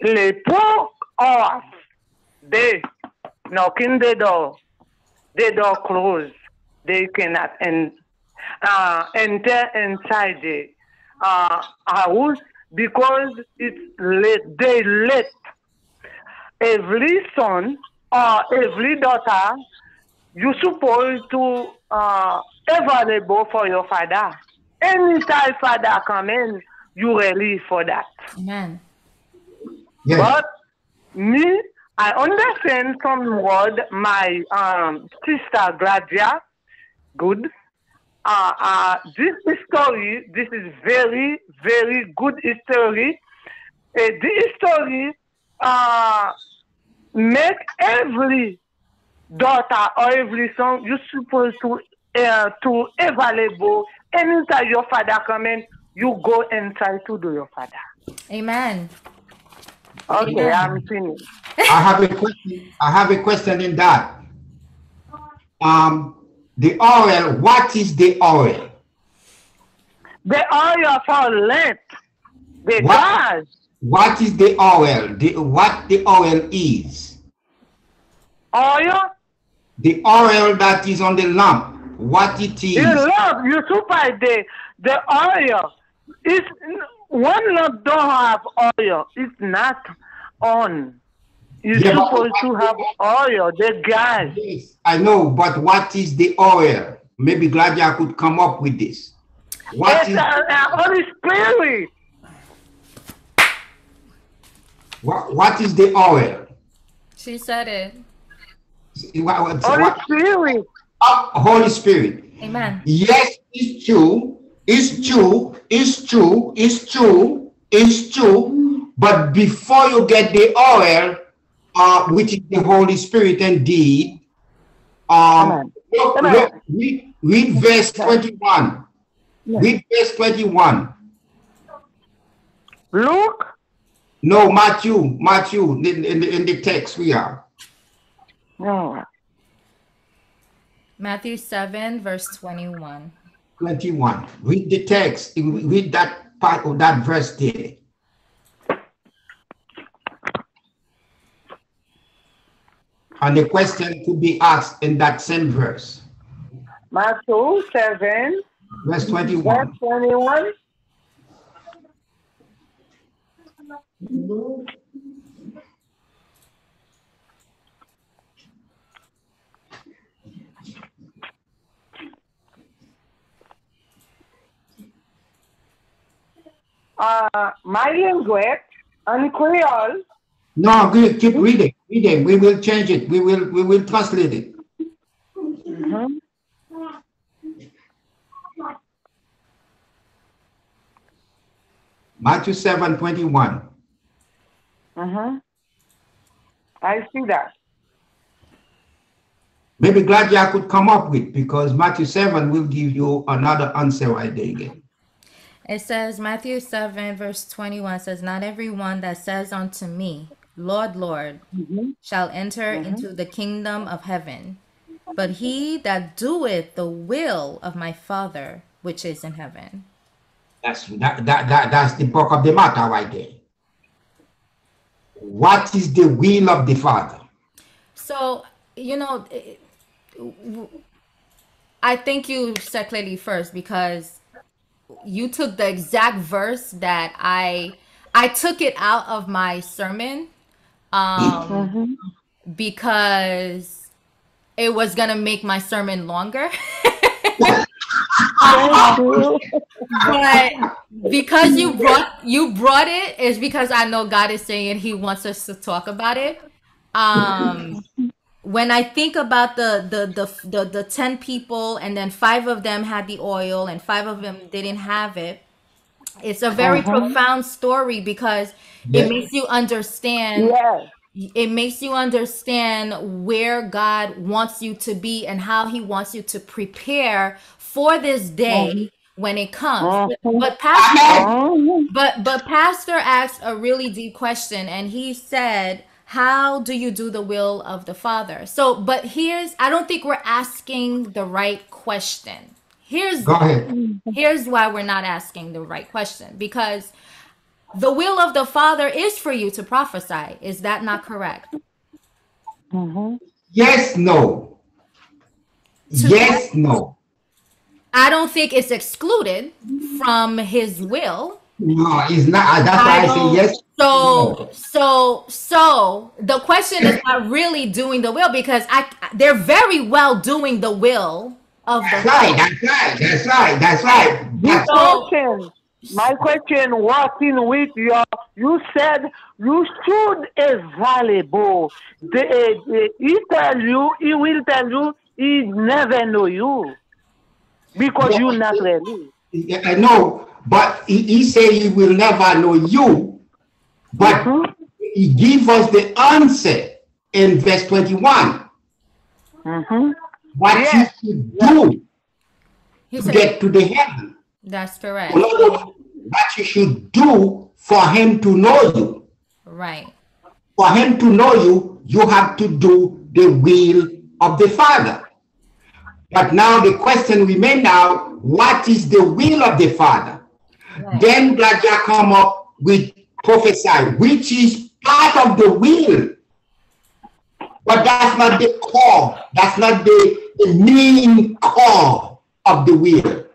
Les poor off. They knocking the door. The door closed. They cannot en- uh, enter inside the uh, house because it's late. They let Every son or every daughter, you supposed to uh, available for your father. Anytime father come in, you ready for that. Amen. Yes. But me, I understand some word my um, sister Gladia, good. Uh, uh, this story, this is very, very good story. Uh, this story uh, make every daughter or every son you supposed to uh, to available anytime your father come in, you go inside to do your father. Amen. Okay, Amen. I'm finished. I have a question. I have a question in that. Um, the oil. What is the oil? The oil for lamp, the What? gas, What is the oil? The what the oil is? oil, The oil that is on the lamp. What it is? you love, you supply the, the oil. It's, one lamp don't have oil, it's not on. You're Yeah, supposed to have oil, the gas. Yes, I know, but what is the oil? Maybe Gladia could come up with this. What It's is uh, Holy Spirit. what, what is the oil? She said it. What, what- Holy what- Spirit. Oh, Holy Spirit. Amen. Yes, it's true. It's true. It's true. It's true. It's true. But before you get the oil, uh, which is the Holy Spirit indeed, um, Amen. look, Amen. look, read, read verse 21. Yeah. Read verse 21. Luke, No, Matthew, Matthew, in, in, the, in the text we are. no. Matthew 7, verse 21. 21. Read the text. Read that part of that verse there. And the question could be asked in that same verse, Matthew 7, verse 21. verse 21. 21. Uh, my language and Creole, No, good, keep reading, reading. We will change it. We will, we will translate it. mhm, Matthew 7, 21. mhm. I see that. Maybe Gladia could come up with because Matthew 7 will give you another answer right there again. It says, Matthew 7, verse 21 says, Not everyone that says unto me, Lord, Lord, mm-hmm. shall enter mm-hmm. into the kingdom of heaven, but he that doeth the will of my Father which is in heaven. That's that, that, that that's the bulk of the matter right there. What is the will of the Father? So, you know, I think you said clearly first because you took the exact verse that I I took it out of my sermon um because it was going to make my sermon longer. But because you brought you brought it is because I know God is saying he wants us to talk about it. Um when I think about the the the the, the 10 people and then 5 of them had the oil and 5 of them didn't have it. It's a very Uh-huh. profound story because Yeah. it makes you understand Yes. it makes you understand where God wants you to be and how He wants you to prepare for this day when it comes. But, but Pastor, Mhm. but but Pastor asked a really deep question, and he said, "How do you do the will of the Father?" So, but here's I don't think we're asking the right question. Here's Go ahead. here's why we're not asking the right question because the will of the father is for you to prophesy is that not correct Mhm. Yes, no. Yes, no. i don't think it's excluded from his will No, it's not. That's why I, don't- say yes. so so so the question is not really doing the will because i they're very well doing the will of the That's right. That's right. That's right. That's right. That's So- question. My question was in with your. You said you should available. The, the, he tell you. He will tell you. He never know you because you not ready. I know, but he, he say he will never know you, but Mhm. he give us the answer in verse 21. Mhm. What Yes. you should do he to said get to the heaven. that's correct In what you should do for him to know you. right For him to know you, you have to do the will of the Father. But now the question remains now, what is the will of the Father? Then Gladia come up with prophesy, which is part of the will. But that's not the core. That's not the, the main core of the will.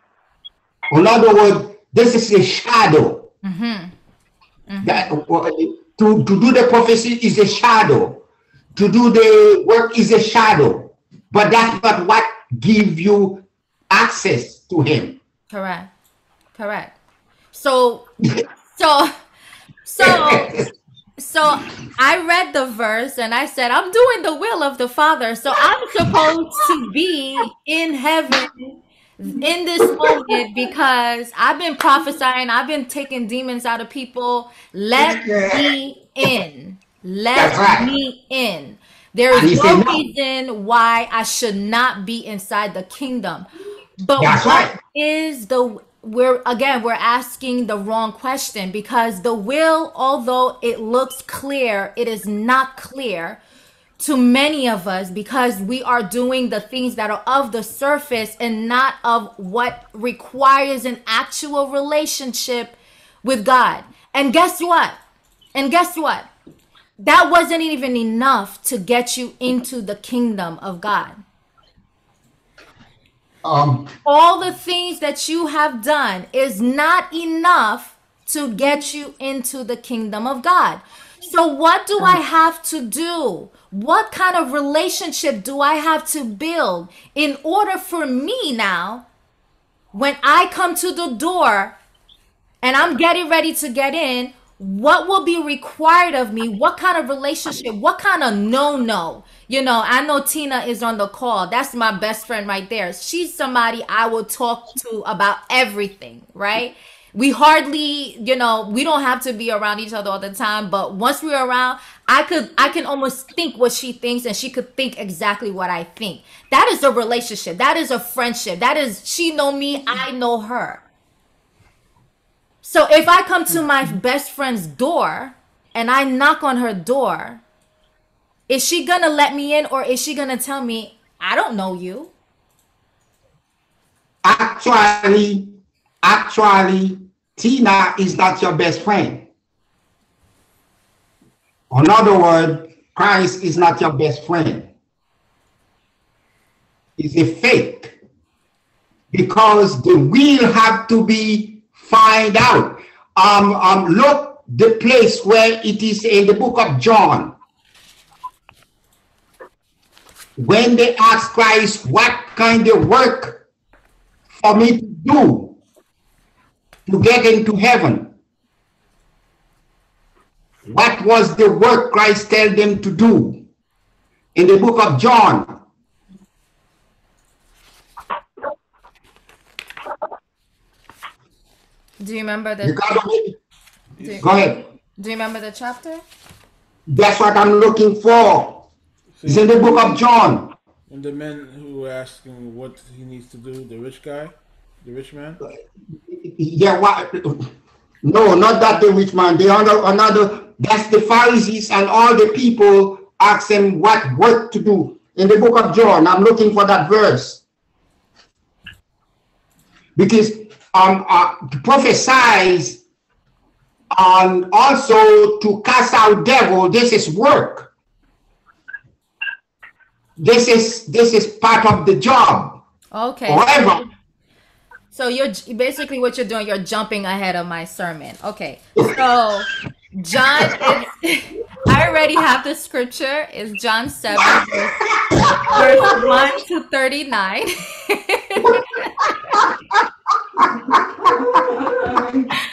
In other words, this is a shadow. Mm-hmm. That to, to do the prophecy is a shadow. To do the work is a shadow. But that's not what give you access to him. Correct. Correct. So so so so I read the verse and I said, I'm doing the will of the Father. So I'm supposed to be in heaven in this moment because I've been prophesying, I've been taking demons out of people. Let me in. Let right. me in. There is no. reason why I should not be inside the kingdom. But That's what right. is the we're again we're asking the wrong question because the will although it looks clear it is not clear to many of us because we are doing the things that are of the surface and not of what requires an actual relationship with God. And guess what? And guess what? that wasn't even enough to get you into the kingdom of God. Um, All the things that you have done is not enough to get you into the kingdom of God. So, what do I have to do? What kind of relationship do I have to build in order for me now, when I come to the door and I'm getting ready to get in, what will be required of me? What kind of relationship? What kind of no no? You know, I know Tina is on the call. That's my best friend right there. She's somebody I will talk to about everything, right? We hardly, you know, we don't have to be around each other all the time, but once we're around, I could I can almost think what she thinks and she could think exactly what I think. That is a relationship. That is a friendship. That is she know me, I know her. So if I come to my best friend's door and I knock on her door, is she gonna let me in or is she gonna tell me, I don't know you? actually, actually, Tina is not your best friend. In other words, Christ is not your best friend. It's a fake. Because the will have to be find out. Um, um, look the place where it is in the book of John. When they asked Christ, what kind of work for me to do to get into heaven? What was the work Christ tell them to do? In the book of John, Do you remember you gotta do, Go ahead. do you remember the chapter? That's what I'm looking for. It's in the book of John. And the men who were asking what he needs to do, the rich guy, the rich man. Yeah, what? No, not that the rich man. The other, another. That's the Pharisees and all the people ask him what work to do. In the book of John, I'm looking for that verse because um, uh, prophesies um, also to cast out devil. This is work. This is this is part of the job. Okay. However, So you're basically what you're doing. You're jumping ahead of my sermon. Okay. So John, is, I already have the scripture. Is John seven, verse, verse one to thirty nine.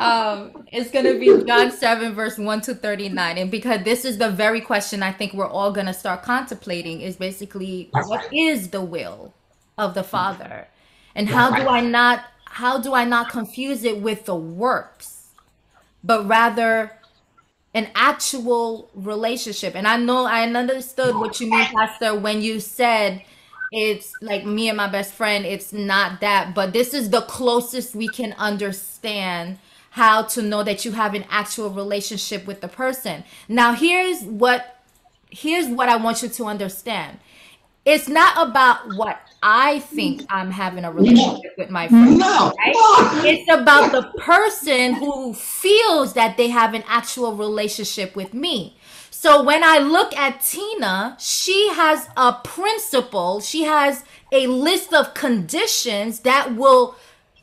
um, it's gonna be John seven, verse one to thirty nine, and because this is the very question I think we're all gonna start contemplating is basically what is the will of the Father, and how do I not how do I not confuse it with the works, but rather an actual relationship. And I know I understood what you mean, Pastor, when you said it's like me and my best friend, it's not that, but this is the closest we can understand how to know that you have an actual relationship with the person. Now, here's what here's what I want you to understand. It's not about what I think I'm having a relationship with my friend no. right? It's about the person who feels that they have an actual relationship with me. So when I look at Tina, she has a principle, she has a list of conditions that will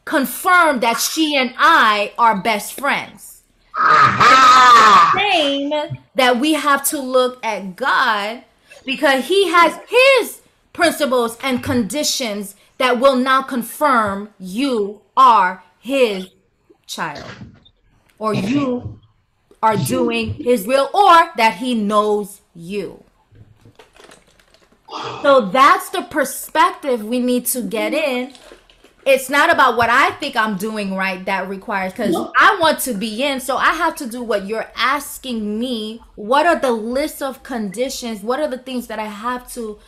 confirm that she and I are best friends. Aha! Same that we have to look at God because he has his principles and conditions that will now confirm you are his child or you are doing his will or that he knows you. So that's the perspective we need to get in. It's not about what I think I'm doing right that requires because I want to be in. So I have to do what you're asking me. What are the list of conditions? What are the things that I have to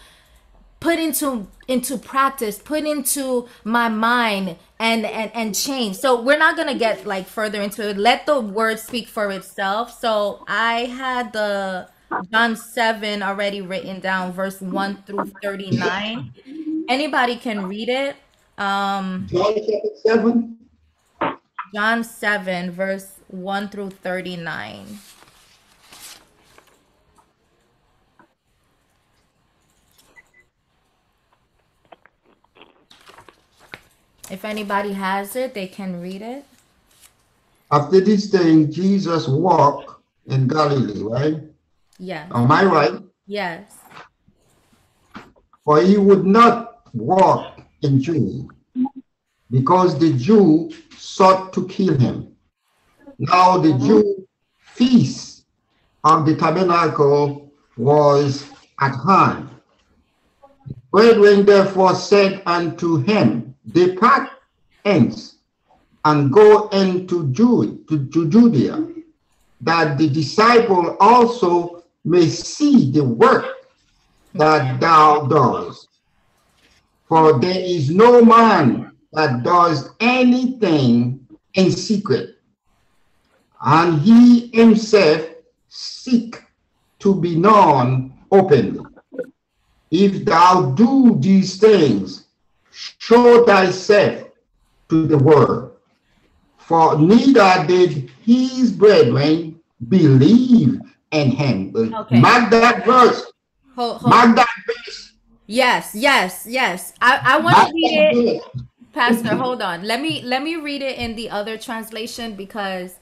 put into into practice put into my mind and and and change so we're not gonna get like further into it let the word speak for itself so i had the john 7 already written down verse 1 through 39 anybody can read it um, John chapter 7. John 7, verse 1 through 39. If anybody has it, they can read it. After this day, Jesus walked in Galilee, right? Yeah. Am I right? Yes. For he would not walk in Judea, because the Jew sought to kill him. Now the Jew feast of the tabernacle was at hand. Brethren therefore said unto him, Depart hence and go into Jude, to, to Judea, that the disciple also may see the work that thou doest. For there is no man that does anything in secret, and he himself seek to be known openly. If thou do these things, show thyself to the world. For neither did his brethren believe in him. Okay. Mark that verse. Hold, hold. Mark that verse. Yes, yes, yes. I, I want to read it. Pastor, hold on. Let me let me read it in the other translation because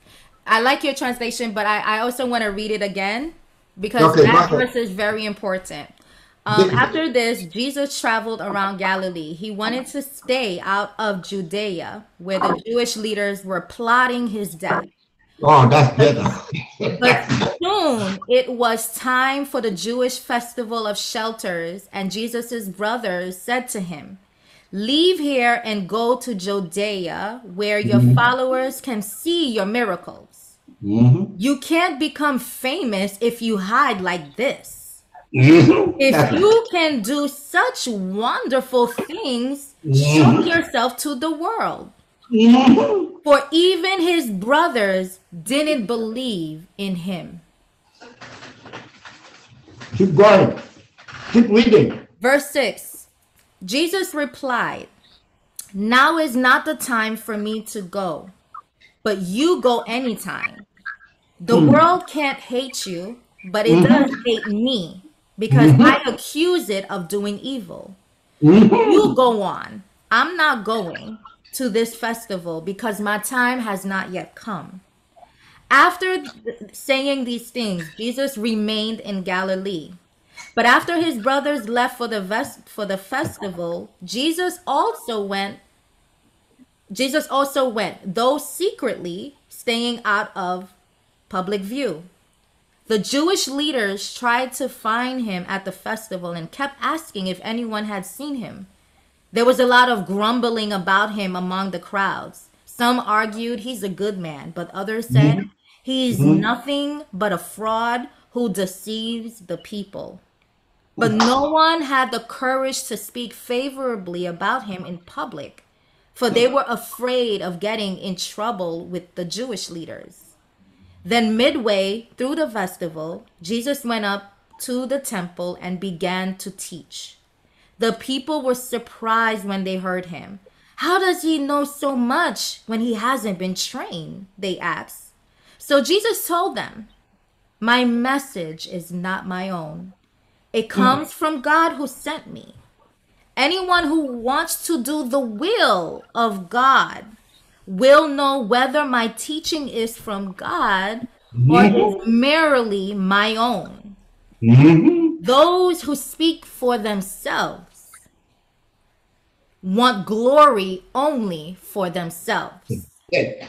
I like your translation, but I, I also want to read it again because Okay, that verse is very important. Um, after this, Jesus traveled around Galilee. He wanted to stay out of Judea, where the Jewish leaders were plotting his death. Oh, that's better. But soon it was time for the Jewish festival of shelters, and Jesus' brothers said to him, Leave here and go to Judea, where your followers can see your miracles. Mhm. You can't become famous if you hide like this. Mhm. If you can do such wonderful things, show Mhm. yourself to the world. For even his brothers didn't believe in him. Keep going. Keep reading. Verse 6 Jesus replied, Now is not the time for me to go, but you go anytime. The hmm. world can't hate you, but it mm-hmm. does hate me because mm-hmm. I accuse it of doing evil. Mm-hmm. You go on. I'm not going to this festival because my time has not yet come. After th- saying these things, Jesus remained in Galilee. But after his brothers left for the ves- for the festival, Jesus also went Jesus also went, though secretly, staying out of public view. The Jewish leaders tried to find him at the festival and kept asking if anyone had seen him. There was a lot of grumbling about him among the crowds. Some argued he's a good man, but others said mm-hmm. he's mm-hmm. nothing but a fraud who deceives the people. But no one had the courage to speak favorably about him in public, for they mm. were afraid of getting in trouble with the Jewish leaders. Then, midway through the festival, Jesus went up to the temple and began to teach. The people were surprised when they heard him. How does he know so much when he hasn't been trained? They asked. So Jesus told them, My message is not my own. It comes from God who sent me. Anyone who wants to do the will of God will know whether my teaching is from God or is merely my own. Mhm. Those who speak for themselves want glory only for themselves. Yeah.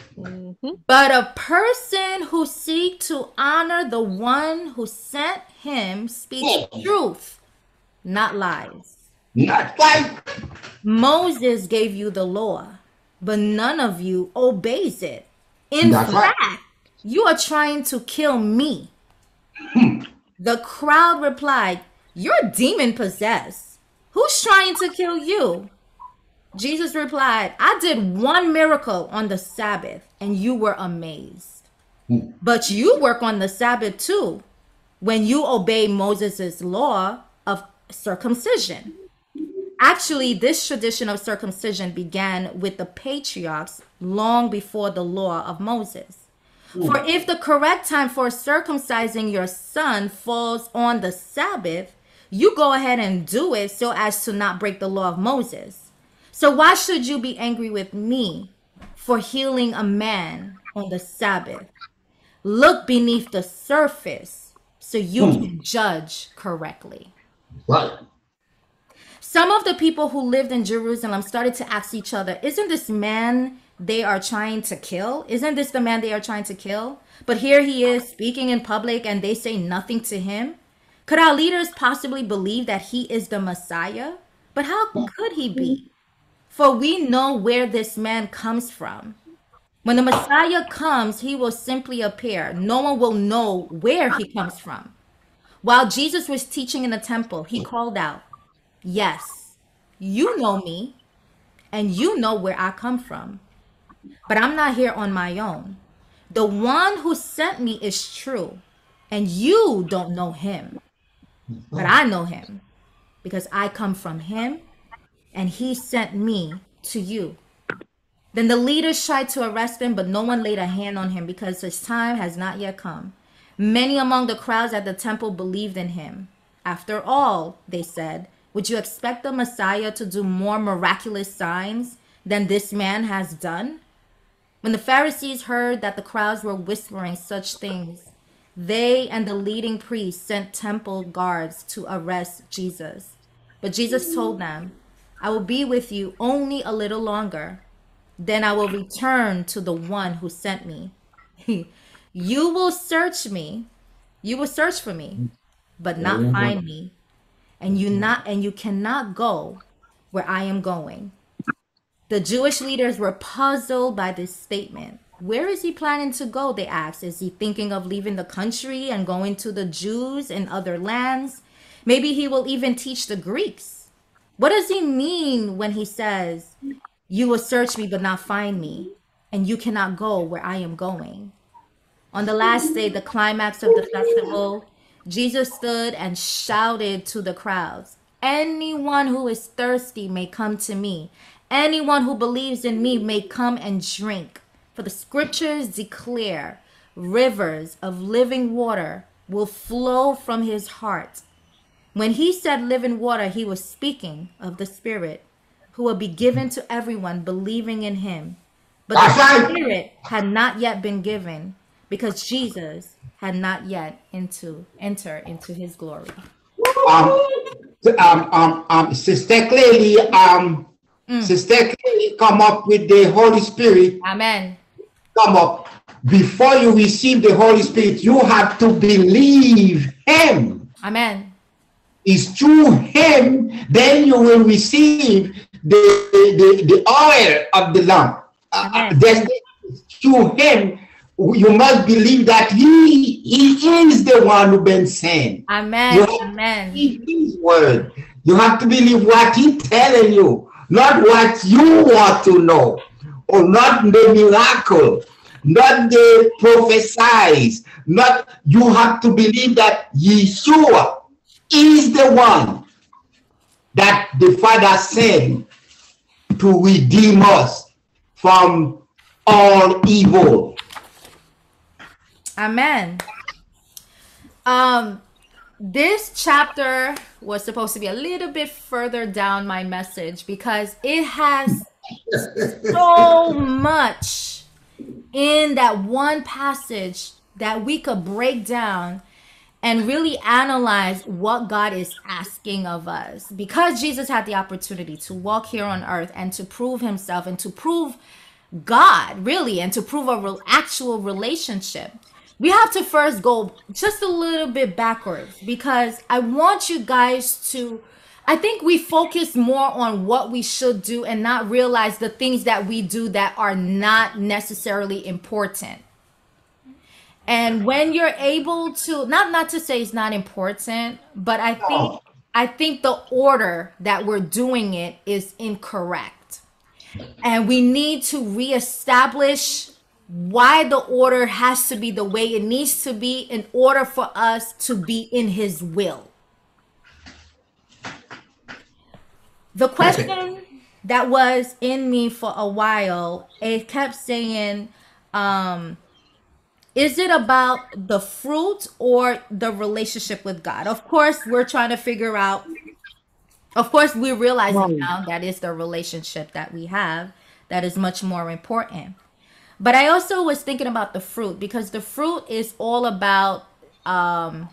But a person who seeks to honor the one who sent him speaks truth, not lies. Not like Moses gave you the law, but none of you obeys it. In right. fact, you are trying to kill me. Hmm. The crowd replied, You're demon possessed. Who's trying to kill you? Jesus replied, I did one miracle on the Sabbath, and you were amazed. But you work on the Sabbath too, when you obey Moses' law of circumcision. Actually, this tradition of circumcision began with the patriarchs long before the law of Moses. For if the correct time for circumcising your son falls on the Sabbath, you go ahead and do it so as to not break the law of Moses. So why should you be angry with me for healing a man on the Sabbath? Look beneath the surface so you hmm. can judge correctly. Right. Some of the people who lived in Jerusalem started to ask each other, Isn't this man they are trying to kill? Isn't this the man they are trying to kill? But here he is speaking in public and they say nothing to him. Could our leaders possibly believe that he is the Messiah? But how could he be? For we know where this man comes from. When the Messiah comes, he will simply appear. No one will know where he comes from. While Jesus was teaching in the temple, he called out, Yes, you know me, and you know where I come from. But I'm not here on my own. The one who sent me is true, and you don't know him. But I know him because I come from him, and he sent me to you. Then the leaders tried to arrest him, but no one laid a hand on him because his time has not yet come. Many among the crowds at the temple believed in him. After all, they said, would you expect the Messiah to do more miraculous signs than this man has done? When the Pharisees heard that the crowds were whispering such things, they and the leading priests sent temple guards to arrest Jesus. But Jesus told them, I will be with you only a little longer. Then I will return to the one who sent me. you will search me. You will search for me, but not find me. And you not and you cannot go where I am going. The Jewish leaders were puzzled by this statement. Where is he planning to go? They asked. Is he thinking of leaving the country and going to the Jews in other lands? Maybe he will even teach the Greeks. What does he mean when he says, You will search me but not find me, and you cannot go where I am going? On the last day, the climax of the festival, Jesus stood and shouted to the crowds Anyone who is thirsty may come to me. Anyone who believes in me may come and drink. For the scriptures declare rivers of living water will flow from his heart. When he said living water, he was speaking of the Spirit who will be given to everyone believing in him. But the Spirit had not yet been given because Jesus had not yet into enter into his glory. Um, um, um, um, Sister clearly, um, Sister clearly come up with the Holy Spirit. Amen. Come up before you receive the Holy Spirit. You have to believe Him. Amen. It's through Him then you will receive the the, the oil of the lamp. Uh, then through Him you must believe that He He is the one who been sent. Amen. You have Amen. his word. You have to believe what he telling you, not what you want to know, or not the miracle, not the prophesies. Not you have to believe that Yeshua is the one that the Father sent to redeem us from all evil. Amen. Um, this chapter was supposed to be a little bit further down my message because it has so much in that one passage that we could break down and really analyze what God is asking of us. Because Jesus had the opportunity to walk here on earth and to prove himself and to prove God, really, and to prove a real, actual relationship. We have to first go just a little bit backwards because I want you guys to. I think we focus more on what we should do and not realize the things that we do that are not necessarily important. And when you're able to not not to say it's not important, but I think I think the order that we're doing it is incorrect. And we need to reestablish why the order has to be the way it needs to be in order for us to be in his will. The question that was in me for a while, it kept saying, um, is it about the fruit or the relationship with God? Of course, we're trying to figure out Of course, we're realizing Right. now that is the relationship that we have that is much more important. But I also was thinking about the fruit because the fruit is all about um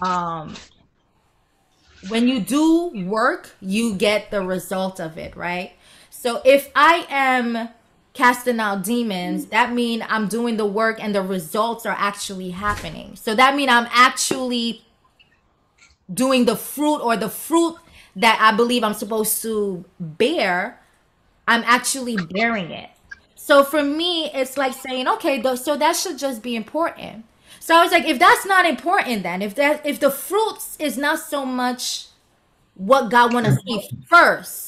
um when you do work, you get the result of it, right? So if I am casting out demons, mm. that means I'm doing the work and the results are actually happening. So that means I'm actually doing the fruit or the fruit that I believe I'm supposed to bear, I'm actually bearing it. So for me, it's like saying, okay, so that should just be important. So I was like, if that's not important, then if that if the fruits is not so much what God want to mm. see first,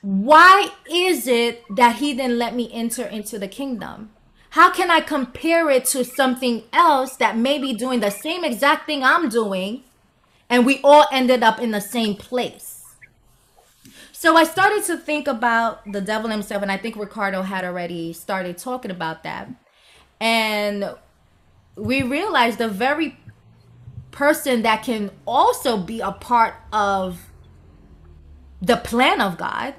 why is it that He didn't let me enter into the kingdom? How can I compare it to something else that may be doing the same exact thing I'm doing, and we all ended up in the same place? So I started to think about the devil himself, and I think Ricardo had already started talking about that. And we realized the very person that can also be a part of the plan of God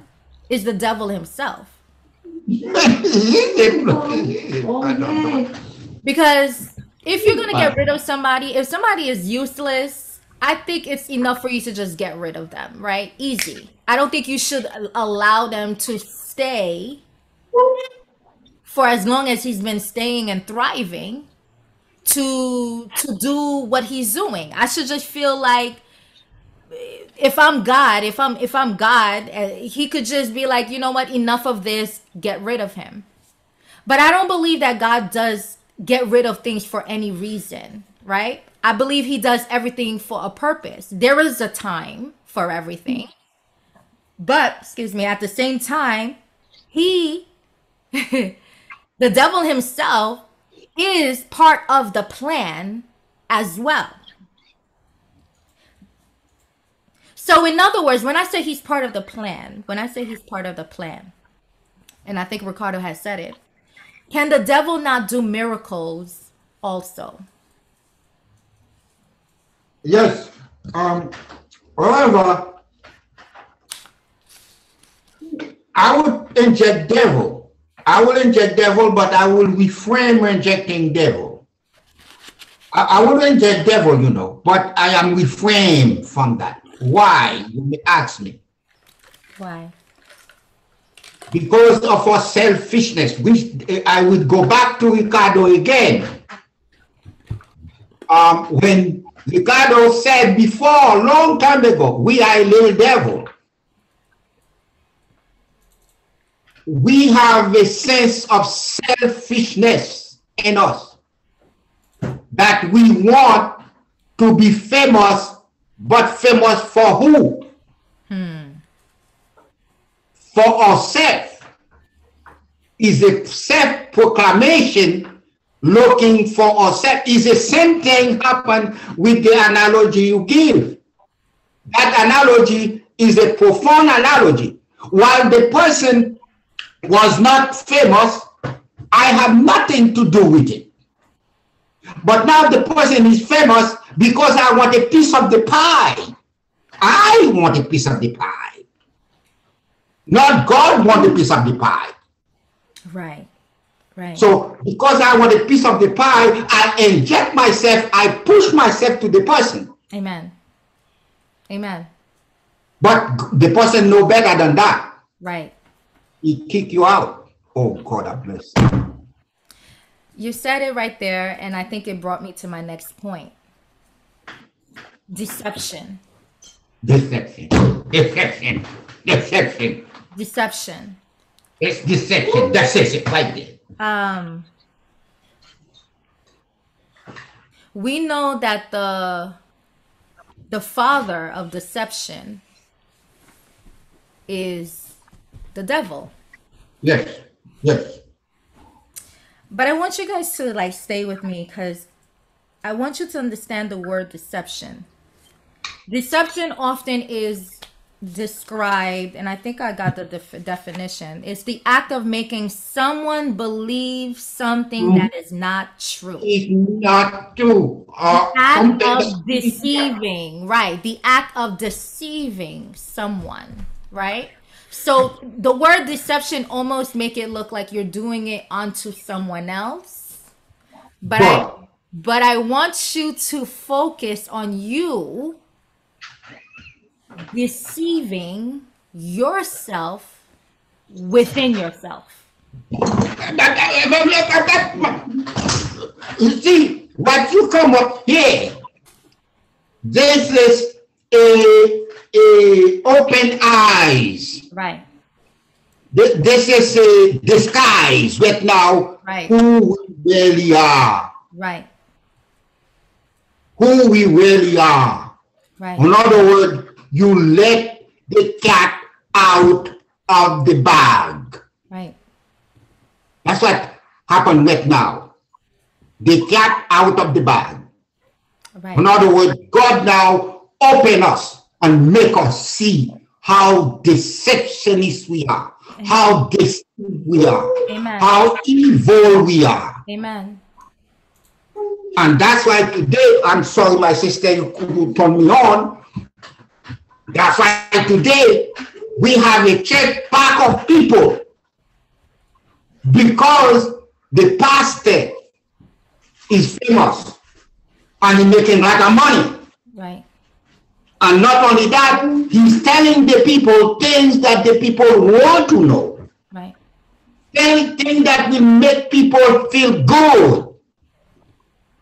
is the devil himself. Because if you're gonna get rid of somebody, if somebody is useless, I think it's enough for you to just get rid of them, right? Easy. I don't think you should allow them to stay for as long as he's been staying and thriving to to do what he's doing. I should just feel like if I'm God, if I'm if I'm God, uh, he could just be like, you know what, enough of this, get rid of him. But I don't believe that God does get rid of things for any reason, right? I believe he does everything for a purpose. There is a time for everything. But, excuse me, at the same time, he the devil himself is part of the plan as well. So, in other words, when I say he's part of the plan, when I say he's part of the plan, and I think Ricardo has said it, can the devil not do miracles also? Yes. Um, however, I would inject devil. I will inject devil, but I will refrain from injecting devil. I, I will inject devil, you know, but I am refrained from that. Why? You may ask me. Why? Because of our selfishness, which eh, I would go back to Ricardo again. Um, when Ricardo said before, a long time ago, we are a little devil. We have a sense of selfishness in us that we want to be famous, but famous for who? For ourselves is a self proclamation looking for ourselves. Is the same thing happened with the analogy you give. That analogy is a profound analogy. While the person was not famous, I have nothing to do with it. But now the person is famous because I want a piece of the pie. I want a piece of the pie. Not God want a piece of the pie. Right. Right. So because I want a piece of the pie, I inject myself, I push myself to the person. Amen. Amen. But the person know better than that. Right. He kick you out. Oh God, I bless. You said it right there, and I think it brought me to my next point. Deception. Deception. Deception. Deception. Deception. It's deception. That's it right there. Um we know that the the father of deception is the devil. Yes. Yes. But I want you guys to like stay with me because I want you to understand the word deception. Deception often is described, and I think I got the def- definition. It's the act of making someone believe something that is not true. It's not true. Uh, Act of deceiving, right? The act of deceiving someone, right? So the word deception almost make it look like you're doing it onto someone else. But I But- but I want you to focus on you deceiving yourself within yourself. You see, what you come up here, this is a, a open eyes. Right. This, is a disguise right now Right. who we really are. Right. Who we really are. Right. In other words, you let the cat out of the bag. Right. That's what happened right now. The cat out of the bag. Right. In other words, God now open us and make us see how deceptionist we are, how deceived we are, Amen. how evil we are. Amen. And that's why today, I'm sorry, my sister, you couldn't turn me on. That's why today we have a church pack of people because the pastor is famous and he's making a lot of money. Right. And not only that, he's telling the people things that the people want to know. Right. Things that will make people feel good.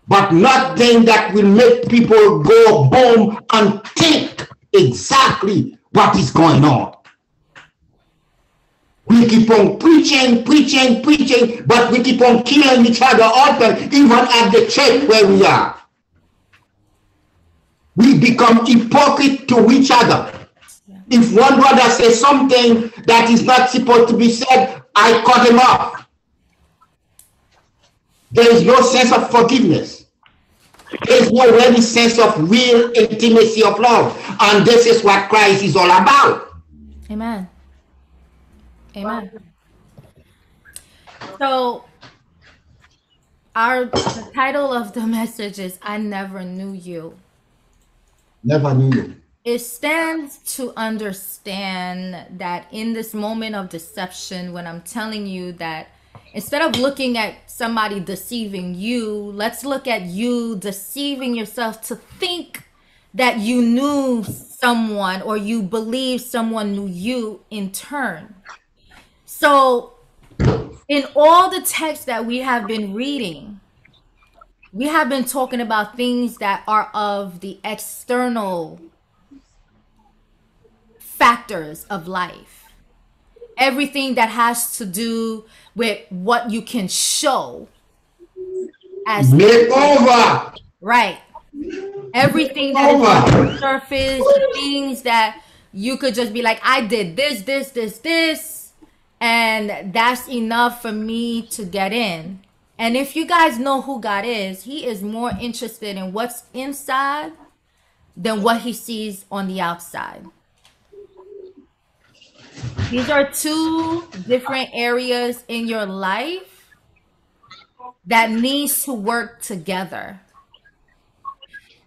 But not things that will make people go home and think exactly what is going on. We keep on preaching, preaching, preaching, but we keep on killing each other often, even at the church where we are. We become hypocrite to each other. If one brother says something that is not supposed to be said, I cut him off. There is no sense of forgiveness. There is no really sense of real intimacy of love. And this is what Christ is all about. Amen. Amen. So, our the title of the message is "I Never Knew You." Never knew you. It stands to understand that in this moment of deception, when I'm telling you that instead of looking at somebody deceiving you, let's look at you deceiving yourself to think that you knew someone or you believe someone knew you in turn. So, in all the texts that we have been reading, we have been talking about things that are of the external factors of life. Everything that has to do with what you can show as over. right. Everything that is on Over. the surface, things that you could just be like, I did this, this, this, this, and that's enough for me to get in. And if you guys know who God is, He is more interested in what's inside than what He sees on the outside. These are two different areas in your life that needs to work together.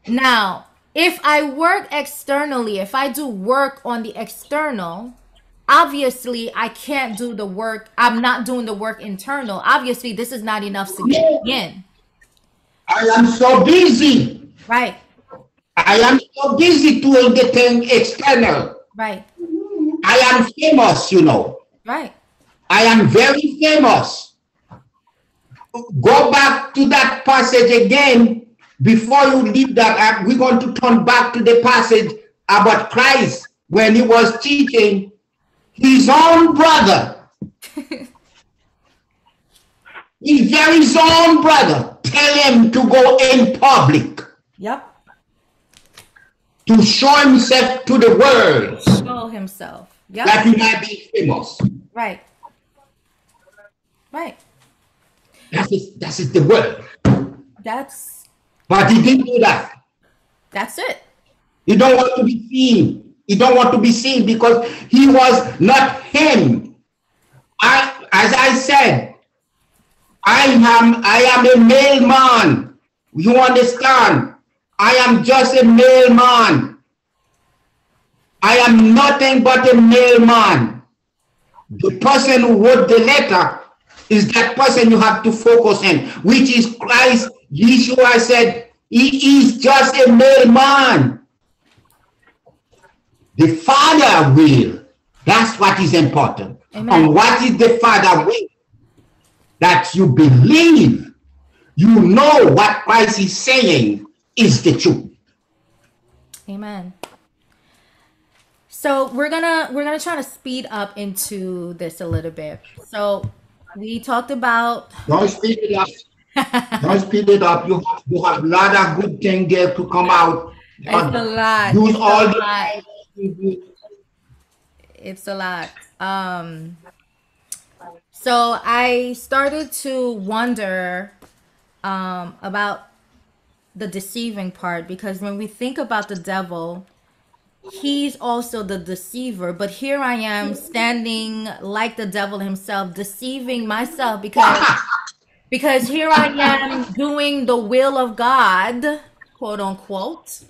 Now, if I work externally, if I do work on the external, obviously I can't do the work. I'm not doing the work internal. Obviously, this is not enough to get in. I am so busy. Right, I am so busy doing the thing external. right, I am famous, you know. right. I am very famous. Go back to that passage again. Before you leave that, we're going to turn back to the passage about Christ when he was teaching his own brother. his very own brother tell him to go in public Yep. to show himself to the world Show himself. That Yep. he might be famous. Right. Right. That is, that is the word. That's But he didn't do that. that's it. He don't want to be seen. He don't want to be seen because he was not him. I, as I said, I am I am a male man. You understand? I am just a male man. I am nothing but a male man. The person who wrote the letter is that person you have to focus on, which is Christ. Yeshua said, He is just a male man. The Father will. That's what is important. Amen. And what is the Father will? That you believe, you know what Christ is saying is the truth. Amen. So we're gonna we're gonna try to speed up into this a little bit. So we talked about Don't speed it up. Don't speed it up. You have, you have a lot of good things there to come out. it's a lot. Use It's a all lot. the It's a lot. Um so I started to wonder um about the deceiving part because when we think about the devil, he's also the deceiver, but here I am standing like the devil himself, deceiving myself because because here I am doing the will of God, quote unquote.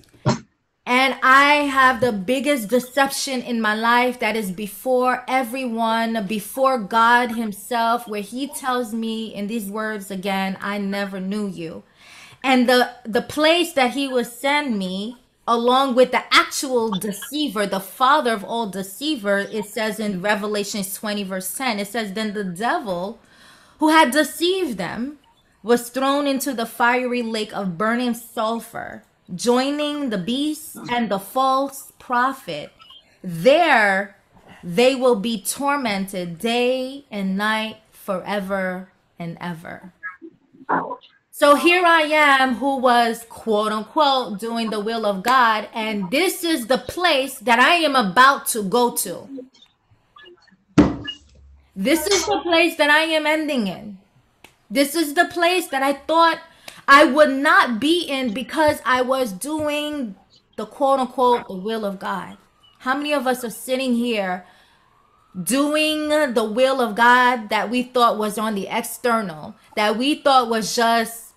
And I have the biggest deception in my life that is before everyone, before God Himself, where He tells me in these words again, I never knew you. And the the place that He will send me, along with the actual deceiver, the father of all deceiver, it says in Revelations 20, verse 10, it says, Then the devil who had deceived them was thrown into the fiery lake of burning sulfur, joining the beast and the false prophet. There they will be tormented day and night forever and ever. So here I am, who was quote unquote doing the will of God, and this is the place that I am about to go to. This is the place that I am ending in. This is the place that I thought I would not be in because I was doing the quote unquote the will of God. How many of us are sitting here doing the will of God that we thought was on the external, that we thought was just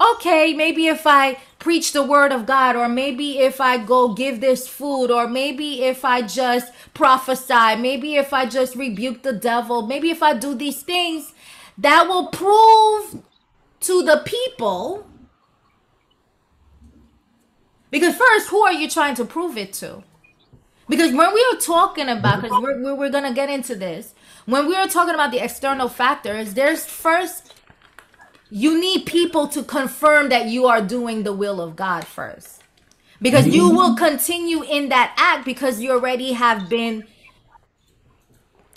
okay, maybe if I preach the word of God, or maybe if I go give this food, or maybe if I just prophesy, maybe if I just rebuke the devil, maybe if I do these things, that will prove to the people. Because first, who are you trying to prove it to? Because when we are talking about, because we're, we're, we're going to get into this, when we are talking about the external factors, there's first, you need people to confirm that you are doing the will of God first. Because you will continue in that act because you already have been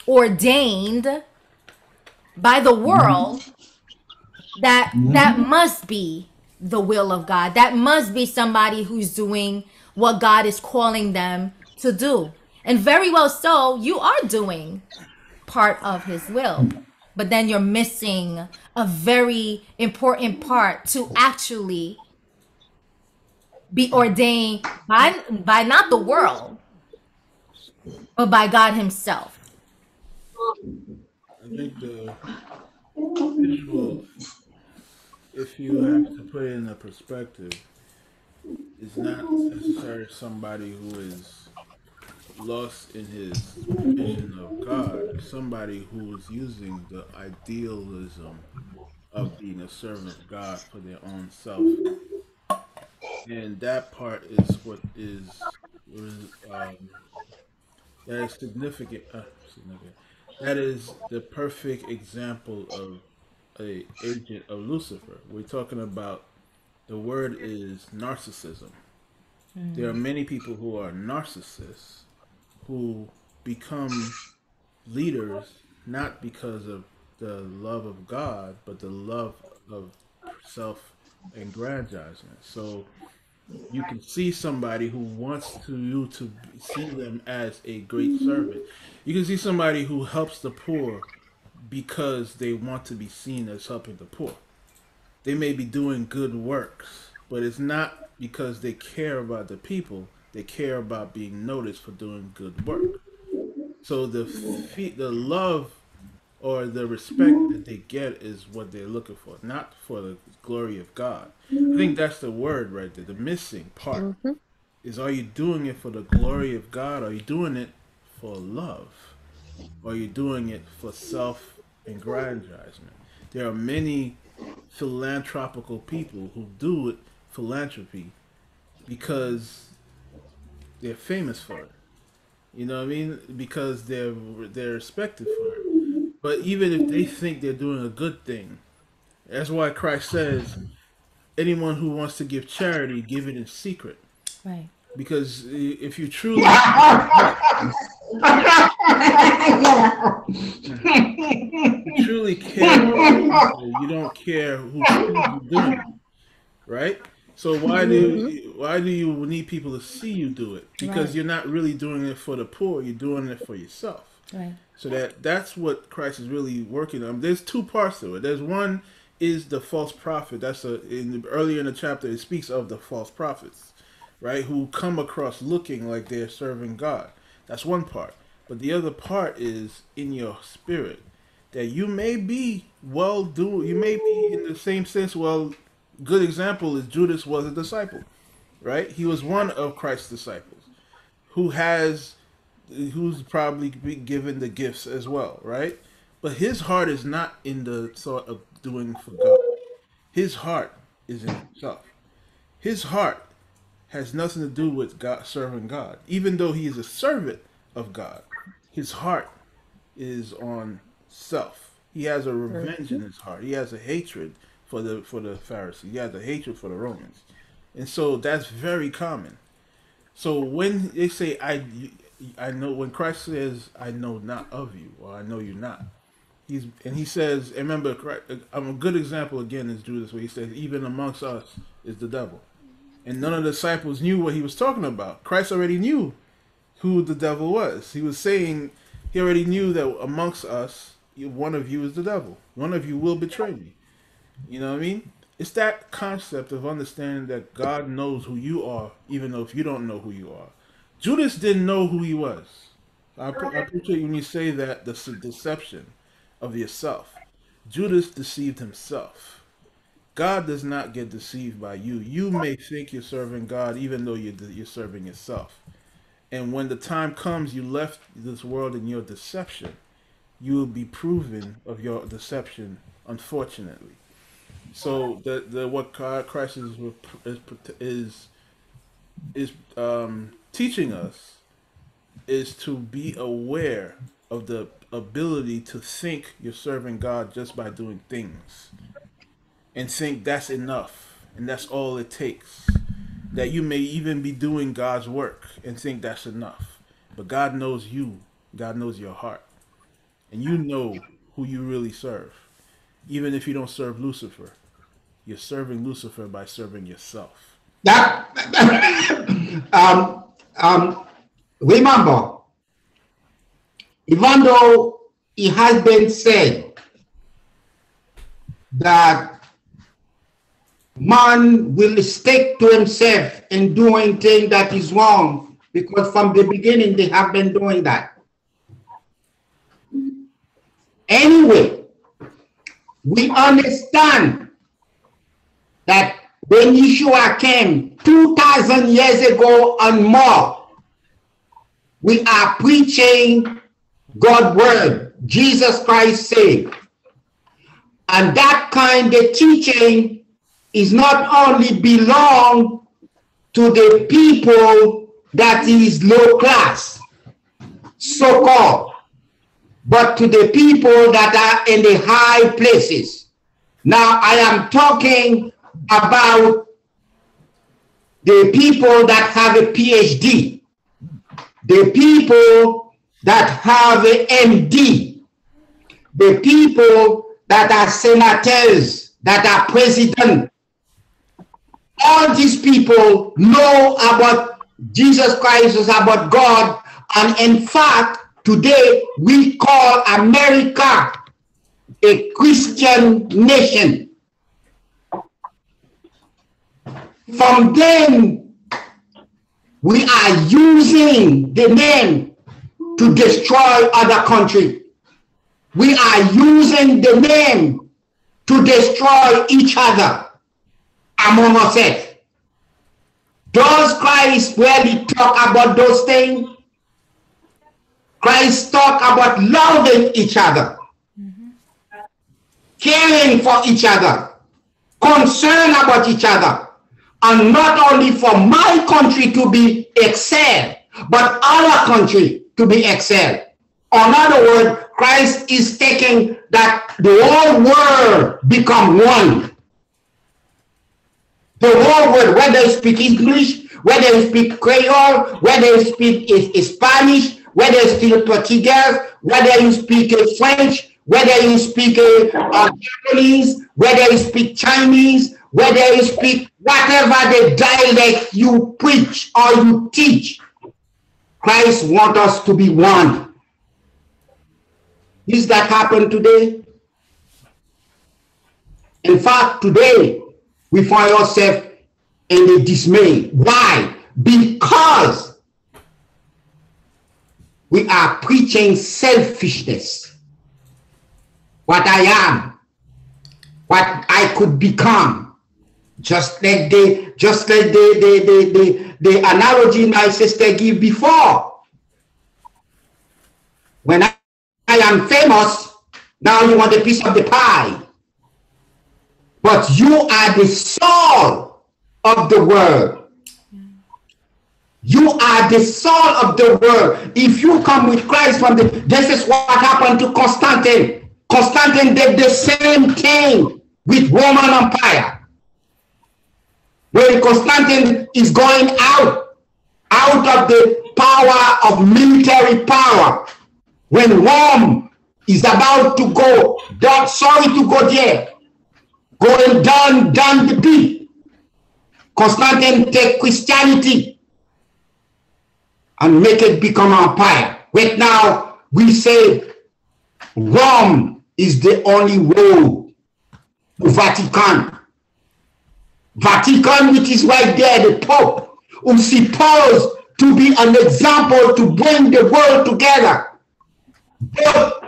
ordained by the world that that must be the will of God. That must be somebody who's doing what God is calling them to do. And very well so, you are doing part of his will. But then you're missing a very important part to actually be ordained by by not the world, but by God himself. I think the visual, if you have to put it in a perspective, is not necessarily somebody who is lost in his vision of God, somebody who is using the idealism of being a servant of God for their own self. And that part is what is, is um, that is significant. Uh, significant. That is the perfect example of a agent of Lucifer. We're talking about the word is narcissism. There are many people who are narcissists who become leaders not because of the love of God, but the love of self aggrandizement. So you can see somebody who wants to you to see them as a great servant. You can see somebody who helps the poor because they want to be seen as helping the poor. They may be doing good works, but it's not because they care about the people. They care about being noticed for doing good work. So the the love or the respect that they get is what they're looking for, not for the glory of God. I think that's the word right there. The missing part mm-hmm. is: Are you doing it for the glory of God? Are you doing it for love? Or are you doing it for self-aggrandizement? There are many philanthropical people who do it philanthropy because they're famous for it. You know what I mean? Because they're they're respected for it. But even if they think they're doing a good thing, that's why Christ says, anyone who wants to give charity, give it in secret. Right. Because if you truly you truly care, you don't care who who's doing it, right? So why do mm-hmm. why do you need people to see you do it? Because Right. you're not really doing it for the poor. You're doing it for yourself. Right. So that that's what Christ is really working on. There's two parts to it. There's one is the false prophet. That's a in the, earlier in the chapter it speaks of the false prophets, right? Who come across looking like they're serving God. That's one part. But the other part is in your spirit that you may be well do you may be in the same sense well good example is Judas was a disciple, right? He was one of Christ's disciples who has who's probably been given the gifts as well, right? But his heart is not in the thought of doing for God. His heart is in himself. His heart has nothing to do with God serving God. Even though he is a servant of God, his heart is on self. He has a revenge in his heart. He has a hatred for the for the Pharisees. He has a hatred for the Romans. And so that's very common. So when they say I I know when Christ says I know not of you or I know you not. He's and he says and remember I'm a good example again is Judas where he says even amongst us is the devil. And none of the disciples knew what he was talking about. Christ already knew who the devil was. He was saying he already knew that amongst us one of you is the devil. One of you will betray me. You know what I mean? It's that concept of understanding that God knows who you are, even though if you don't know who you are. Judas didn't know who he was. I, I appreciate when you say that the deception of yourself. Judas deceived himself. God does not get deceived by you. You may think you're serving God, even though you're, you're serving yourself. And when the time comes you left this world in your deception, you will be proven of your deception, unfortunately. So the the what Christ is is is, is um, teaching us is to be aware of the ability to think you're serving God just by doing things, and think that's enough and that's all it takes. That you may even be doing God's work and think that's enough, but God knows you. God knows your heart, and you know who you really serve. Even if you don't serve Lucifer, you're serving Lucifer by serving yourself. That um, um, remember, even though it has been said that man will stick to himself in doing things that is wrong because from the beginning they have been doing that. Anyway, we understand that when Yeshua came 2,000 years ago and more, we are preaching God's word, Jesus Christ saved. And that kind of teaching is not only belong to the people that is low class, so-called, but to the people that are in the high places. Now I am talking about the people that have a PhD, the people that have a MD, the people that are senators, that are president. All these people know about Jesus Christ, is about God, and in fact, today we call America a Christian nation. From them, We are using the name to destroy other country. We are using the name to destroy each other among ourselves. Does Christ really talk about those things? Christ talk about loving each other, caring for each other, concern about each other, and not only for my country to be excelled, but our country to be excelled. In other words, Christ is taking that the whole world become one. The whole world, whether you speak English, whether you speak Creole, whether you speak is- Spanish, whether you speak Portuguese, whether you speak French, whether you speak uh, Japanese, whether you speak Chinese, whether you speak whatever the dialect you preach or you teach, Christ wants us to be one. Is that happen today? In fact, today we find ourselves in a dismay. Why? Because we are preaching selfishness. What I am, what I could become. Just like the just like the the, the, the, the analogy my sister gave before. When I, I am famous, now you want a piece of the pie. But you are the soul of the world. You are the soul of the world. If you come with Christ from the, this is what happened to Constantine. Constantine did the same thing with Roman Empire. When Constantine is going out, out of the power of military power, when Rome is about to go, down, sorry to go there, going down, down the pit, Constantine take Christianity and make it become empire. Right now, we say Rome is the only road to Vatican. Vatican, which is right there, the Pope, who's supposed to be an example to bring the world together, both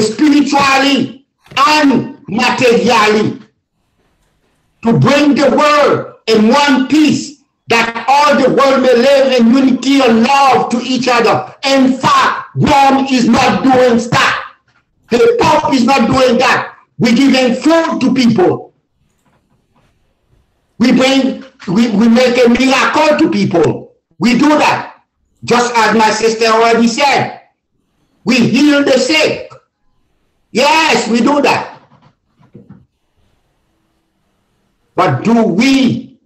spiritually and materially, to bring the world in one piece, that all the world may live in unity and love to each other. In fact, Rome is not doing that. The Pope is not doing that. We're giving food to people. We bring, we, we make a miracle to people. We do that. Just as my sister already said. We heal the sick. Yes, we do that. But do we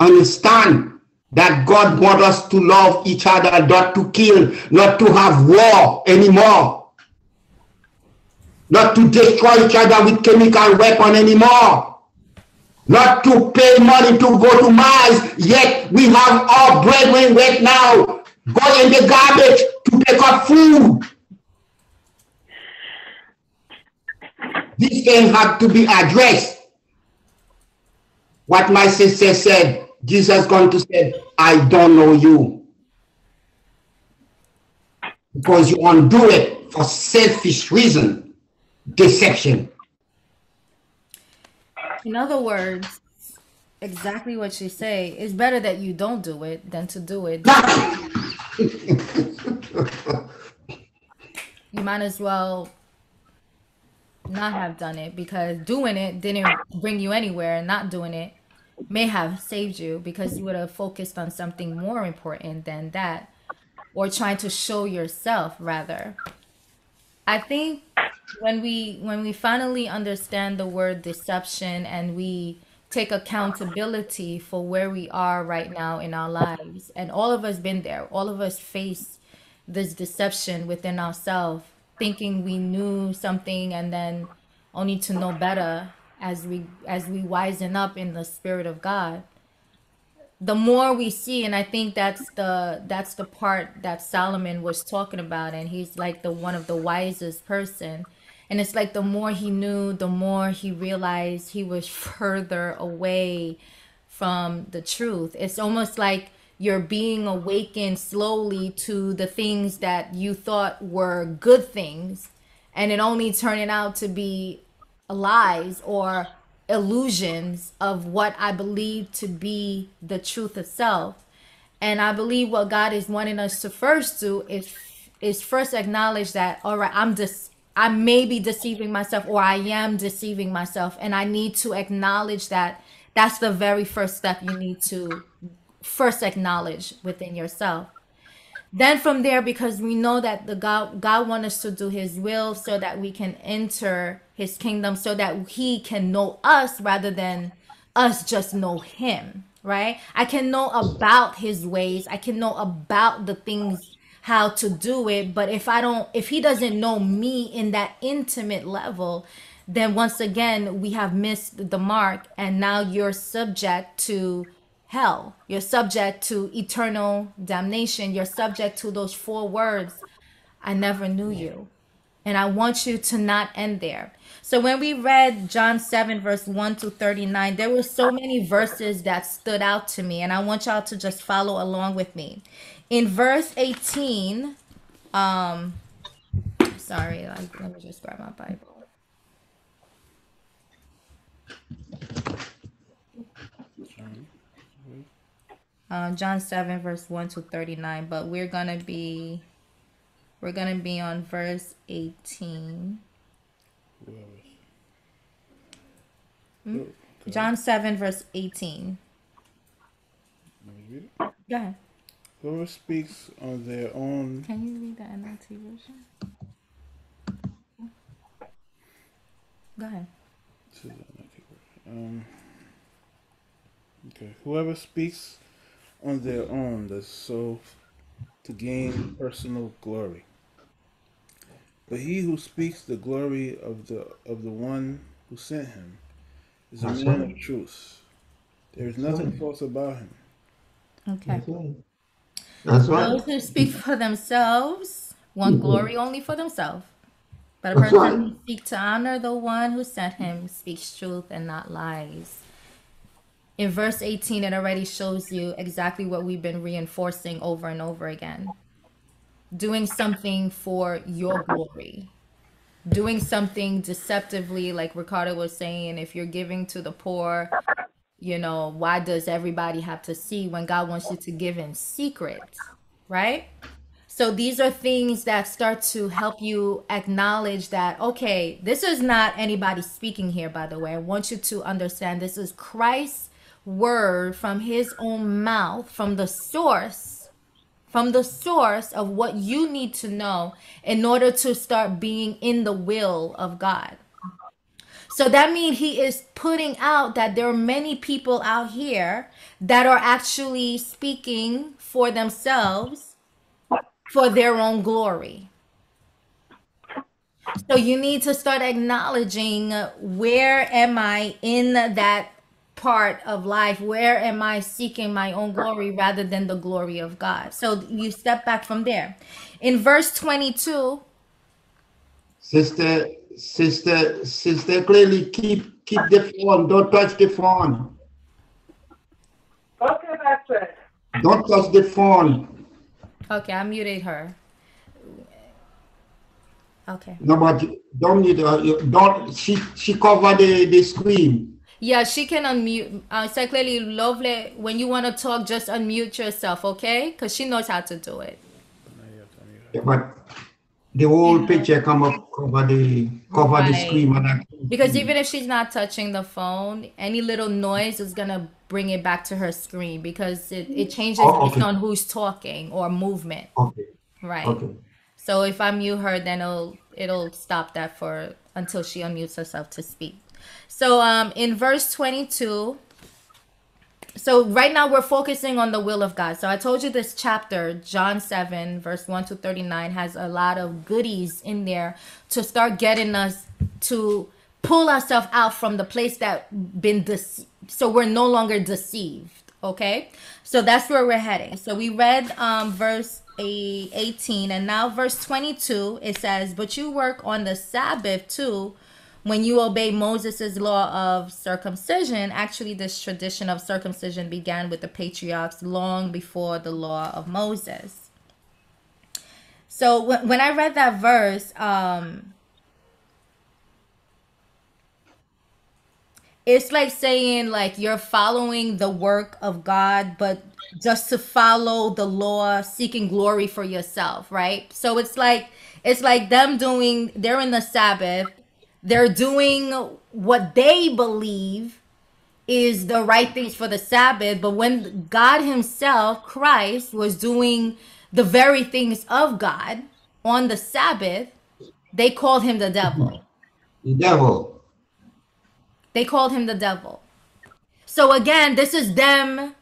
understand that God wants us to love each other, not to kill, not to have war anymore, not to destroy each other with chemical weapon anymore, not to pay money to go to Mars, yet we have our brethren right now go in the garbage to pick up food. This thing had to be addressed. What my sister said, Jesus going to say, I don't know you. Because you undo it for selfish reason, deception. In other words, exactly what you say. It's better that you don't do it than to do it. You might as well not have done it because doing it didn't bring you anywhere and not doing it may have saved you because you would have focused on something more important than that or trying to show yourself rather i think when we when we finally understand the word deception and we take accountability for where we are right now in our lives and all of us been there all of us face this deception within ourselves thinking we knew something and then only to know better as we as we wisen up in the spirit of god the more we see and i think that's the that's the part that solomon was talking about and he's like the one of the wisest person. And it's like the more he knew the more he realized he was further away from the truth. It's almost like you're being awakened slowly to the things that you thought were good things and it only turning out to be lies or illusions of what I believe to be the truth itself. And I believe what God is wanting us to first do is is first acknowledge that all right, I'm just I may be deceiving myself or I am deceiving myself and I need to acknowledge that that's the very first step you need to first acknowledge within yourself then from there because we know that the god god wants us to do his will so that we can enter his kingdom so that he can know us rather than us just know him right? I can know about his ways. I can know about the things how to do it. But if i don't if he doesn't know me in that intimate level then once again we have missed the mark. And now you're subject to hell. You're subject to eternal damnation. You're subject to those four words I never knew you. And I want you to not end there. So when we read John 7, verse 1 to 39, there were so many verses that stood out to me. And I want y'all to just follow along with me. In verse 18, um, sorry, let me just grab my Bible. Uh, John 7 verse 1 to 39 but we're gonna be we're gonna be on verse 18 hmm? John 7 verse 18 Go ahead. Whoever speaks on their own. Can you read the NLT version? Go ahead. Um, okay. Whoever speaks on their own the so to gain personal glory. But he who speaks the glory of the of the one who sent him is a That's man right. of truth. There is nothing right. false about him. Okay. That's right. That's. Those who speak for themselves want mm-hmm. glory only for themselves. But a person who seeks to honor the one who sent him speaks truth and not lies in verse 18 it already shows you exactly what we've been reinforcing over and over again. Doing something for your glory. Doing something deceptively like ricardo was saying if you're giving to the poor you know why does everybody have to see when god wants you to give in secret right? So these are things that start to help you acknowledge that, okay, this is not anybody speaking here, by the way. I want you to understand this is Christ word from his own mouth, from the source, from the source of what you need to know in order to start being in the will of God. So that means he is putting out that there are many people out here that are actually speaking for themselves for their own glory. So you need to start acknowledging where am I in that part of life where am i seeking my own glory rather than the glory of god? So you step back from there. In verse 22 sister sister sister clearly keep keep the phone. Don't touch the phone. Okay Pastor. don't touch the phone. Okay i muted her. Okay. No but don't mute her. Don't she she covered the the screen yeah, she can unmute. Uh, so clearly, lovely. When you want to talk, just unmute yourself, okay? Because she knows how to do it. Yeah, but the whole yeah. picture come up cover the cover right. the screen and because even if she's not touching the phone, any little noise is gonna bring it back to her screen because it, it changes oh, okay. based on who's talking or movement. Okay. Right. Okay. So if I mute her, then it'll it'll stop that for until she unmutes herself to speak. So um in verse 22 so right now we're focusing on the will of God. So I told you this chapter, John 7, verse 1 to 39, has a lot of goodies in there to start getting us to pull ourselves out from the place that been deceived. So we're no longer deceived. Okay. So that's where we're heading. So we read um verse 18 and now verse 22 it says, But you work on the Sabbath too when you obey Moses' law of circumcision, actually, this tradition of circumcision began with the patriarchs long before the law of Moses. So when, I read that verse, um, it's like saying like you're following the work of God, but just to follow the law, seeking glory for yourself, right? So it's like it's like them doing they're in the Sabbath, they're doing what they believe is the right things for the Sabbath, but when God Himself, Christ, was doing the very things of God on the Sabbath, they called him the devil. The devil. They called him the devil. So again, this is them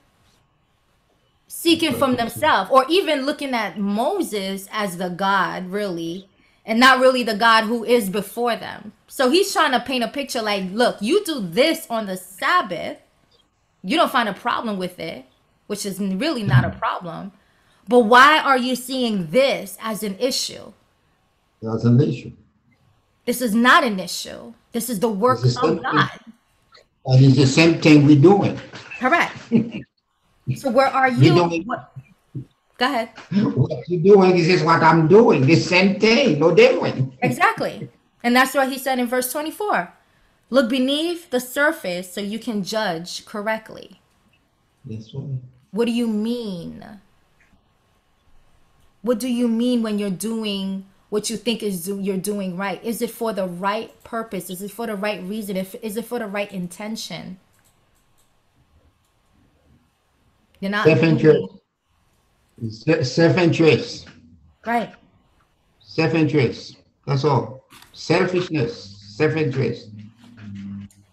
seeking from themselves, or even looking at Moses as the God, really, and not really the God who is before them. So he's trying to paint a picture like, look, you do this on the Sabbath, you don't find a problem with it, which is really not a problem. But why are you seeing this as an issue? That's an issue. This is not an issue. This is the work of God. And it's the same thing we're doing. Correct. so where are you? What? Go ahead. What you're doing is just what I'm doing. The same thing, no different. Exactly. And that's what he said in verse 24. Look beneath the surface so you can judge correctly. That's right. What do you mean? What do you mean when you're doing what you think is do, you're doing right? Is it for the right purpose? Is it for the right reason? If is it for the right intention? You're not Self-interest. Se- Self-interest. right. Self-interest. That's all. Selfishness. Self-interest.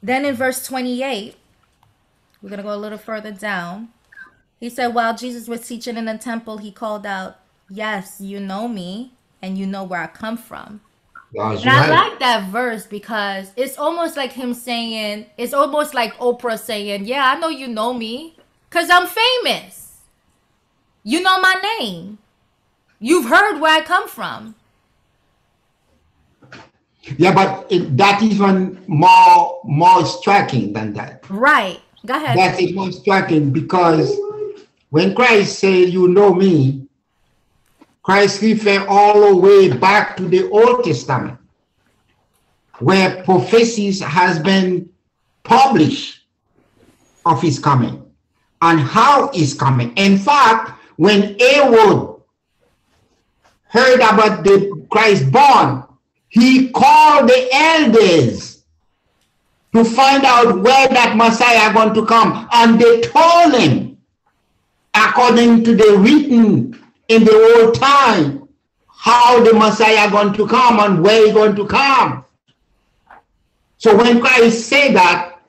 Then in verse 28, we're going to go a little further down. He said, While Jesus was teaching in the temple, he called out, Yes, you know me, and you know where I come from. That's And I like that verse because it's almost like him saying, it's almost like Oprah saying, Yeah, I know you know me because I'm famous. You know my name. You've heard where I come from. Yeah, but it, that even more more striking than that. Right. Go ahead. That is more striking because when Christ said, "You know me," Christ referred all the way back to the Old Testament, where prophecies has been published of His coming and how He's coming. In fact, when Herod heard about the Christ born, he called the elders to find out where that Messiah going to come. And they told him, according to the written in the old time, how the Messiah going to come and where he going to come. So when Christ said that,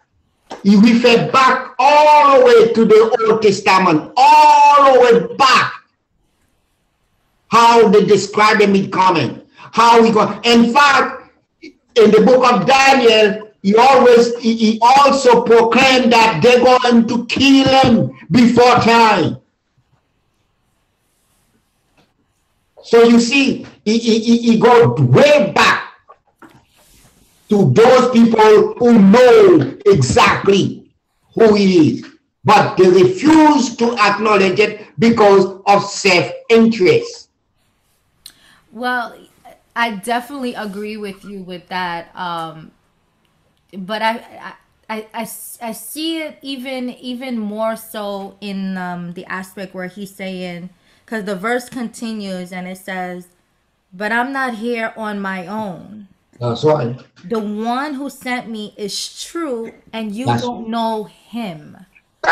he referred back all the way to the Old Testament, all the way back how they describe him coming, how he go. In fact, in the book of Daniel, he always he, he also proclaimed that they're going to kill him before time. So you see, he, he, he, goes way back to those people who know exactly who he is, but they refuse to acknowledge it because of self-interest. Well, I definitely agree with you with that. Um, but I see it even even more so in um, the aspect where he's saying, because the verse continues and it says, "But I'm not here on my own. That's right. The one who sent me is true, and you That's- don't know him."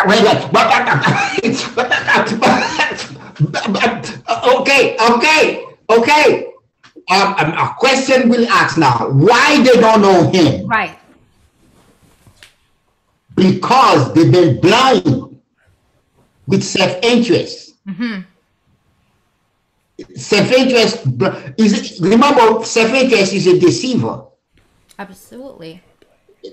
Wait, wait, but- okay, okay, okay. Um, um, a question will ask now: Why they don't know him? Right. Because they've been blind with self-interest. Self-interest bl- is remember self-interest is a deceiver. Absolutely.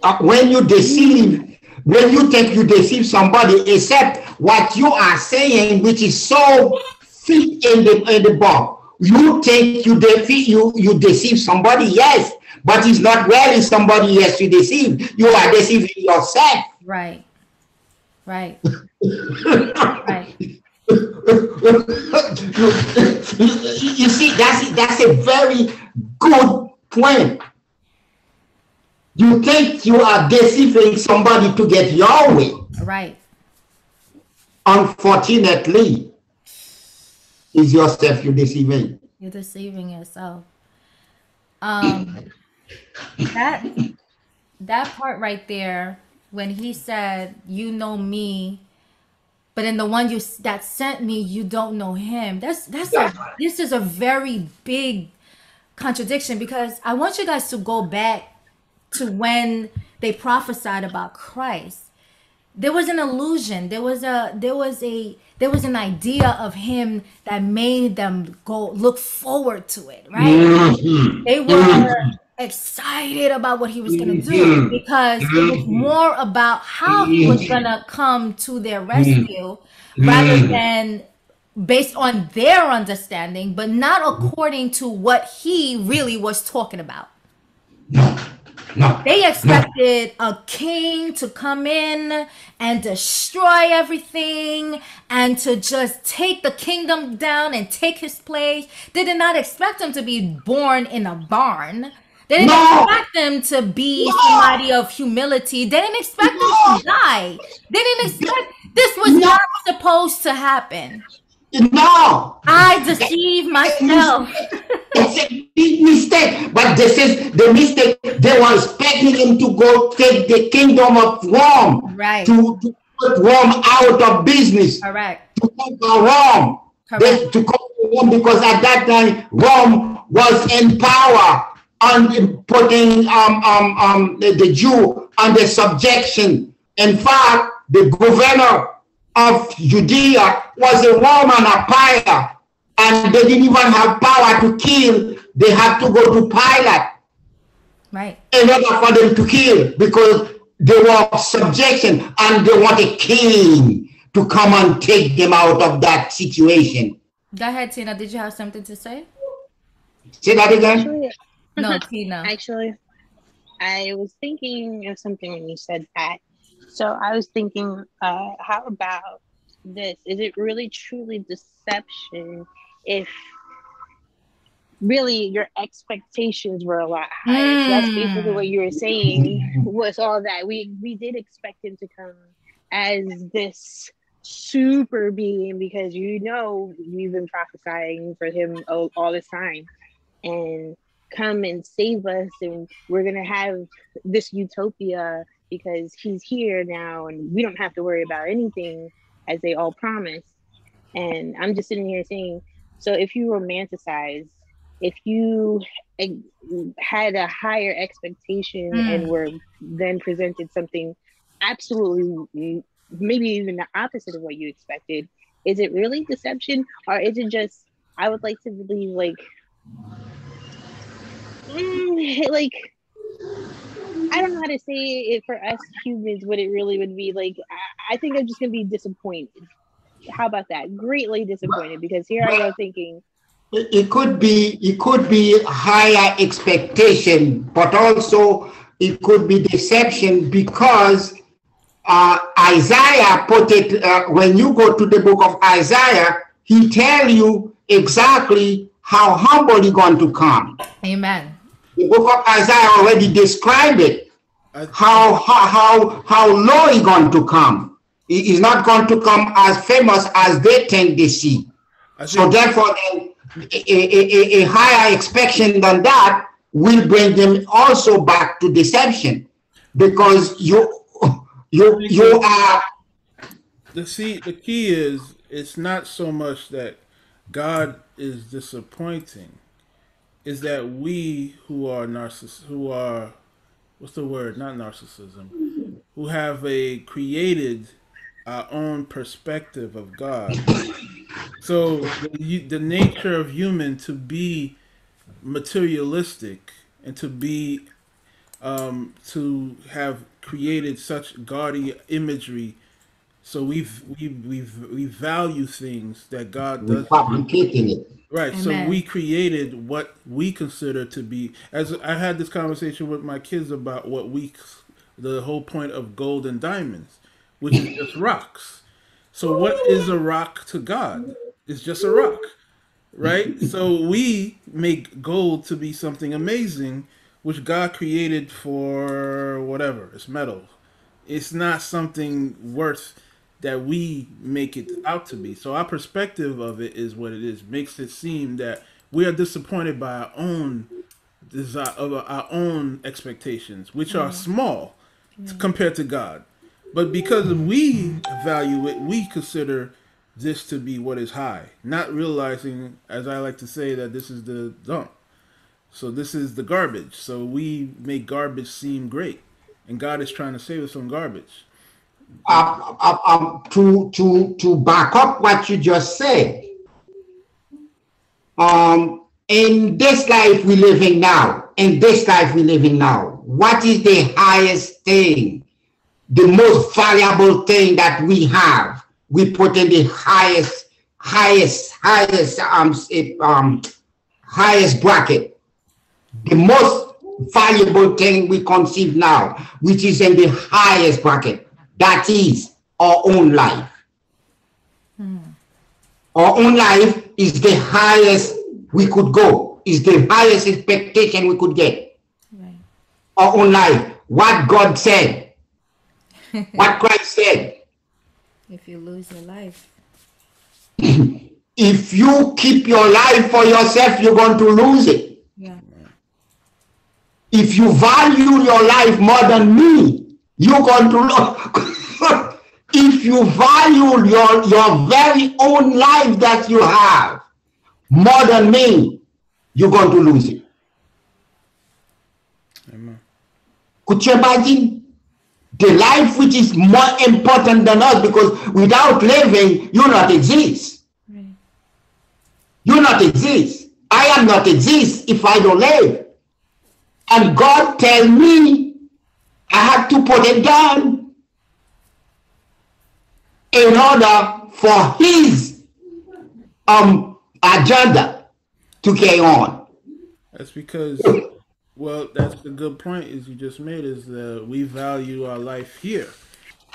uh, when you deceive, when you think you deceive somebody, except what you are saying, which is so fit in the in the book, you think you defeat you you deceive somebody, yes, But it's not really somebody else you deceive. You are deceiving yourself. Right. Right. right. you see, that's that's a very good point. You think you are deceiving somebody to get your way. Right. Unfortunately, is yourself you're deceiving. You're deceiving yourself. Um that that part right there when he said, "You know me, but in the one you that sent me, you don't know him." That's that's a this is a very big contradiction because I want you guys to go back to when they prophesied about Christ. There was an illusion. There was a there was a there was an idea of him that made them go look forward to it, right? Mm-hmm. They were mm-hmm. excited about what he was going to do mm-hmm. because it was more about how he was going to come to their rescue rather than based on their understanding, but not according to what he really was talking about. No, no. They expected a king to come in and destroy everything and to just take the kingdom down and take his place. They did not expect him to be born in a barn. They didn't No. expect them to be No. somebody of humility. They didn't expect No. them to die. They didn't expect this was No. not supposed to happen. No. I deceive myself. It's a big mistake. But this is the mistake. They were expecting him to go take the kingdom of Rome. Right. To, to put Rome out of business. Correct. To conquer Rome. They, Correct. to conquer Rome because at that time Rome was in power and putting um, um, um, the, the Jew under subjection. In fact, the governor of Judea was a Roman empire, and they didn't even have power to kill. They had to go to Pilate Right. in order for them to kill because they were subjection and they want a king to come and take them out of that situation. Go ahead, Tina. Did you have something to say? Say that again. Actually, No, Tina. actually, I was thinking of something when you said that. So I was thinking, uh, how about this? Is it really truly deception if really your expectations were a lot higher? So that's basically what you were saying was all that we we did expect him to come as this super being because you know we've been prophesying for him all, all this time and come and save us and we're gonna have this utopia because he's here now and we don't have to worry about anything as they all promise and i'm just sitting here saying so if you romanticize if you had a higher expectation Mm. and were then presented something absolutely maybe even the opposite of what you expected is it really deception or is it just i would like to believe like mm, like i don't know how to say it for us humans what it really would be like i, I think i'm just gonna be disappointed how about that greatly disappointed because here i go thinking It it could be it could be higher expectation, but also it could be deception because uh, Isaiah put it uh, when you go to the book of Isaiah, he tell you exactly how humble he going to come. Amen. The book of Isaiah already described it. How how how, how low he going to come. He is not going to come as famous as they think they see. So therefore, a, a, a, a higher expectation than that will bring them also back to deception, because you you you are the see the key is it's not so much that God is disappointing, is that we who are narciss who are what's the word? Not narcissism, who have a created our own perspective of God. So the, the nature of human to be materialistic and to be um, to have created such gaudy imagery. So we've we we we value things that God does fabricating it. Right. So we created what we consider to be as I had this conversation with my kids about what we the whole point of gold and diamonds, which is just rocks. So what is a rock to God? It's just a rock. Right? So we make gold to be something amazing which God created for whatever. It's metal. It's not something worth that we make it out to be. So our perspective of it is what it is. Makes it seem that we are disappointed by our own desire of our own expectations, which are mm-hmm. small compared to God. But because we value it, we consider this to be what is high, not realizing, as I like to say, that this is the dump. So this is the garbage. So we make garbage seem great, and God is trying to save us from garbage. Uh, uh, to to to back up what you just said. Um, in this life we living now, in this life we living now, what is the highest thing, the most valuable thing that we have? We put in the highest, highest, highest, um, um, highest bracket. The most valuable thing we conceive now, which is in the highest bracket, that is our own life. Hmm. Our own life is the highest we could go, is the highest expectation we could get. Right. Our own life, what God said, what Christ said. If you lose your life. If you keep your life for yourself, you're going to lose it. Yeah. if you value your life more than me, you're going to lose. if you value your, your very own life that you have more than me, you're going to lose it. Amen. Could you imagine? The life which is more important than us because without living, you not exist. Right. You not exist. I am not exist if I don't live. And God tell me I had to put it down in order for his um agenda to carry on. That's because, well, that's the good point is you just made is that we value our life here,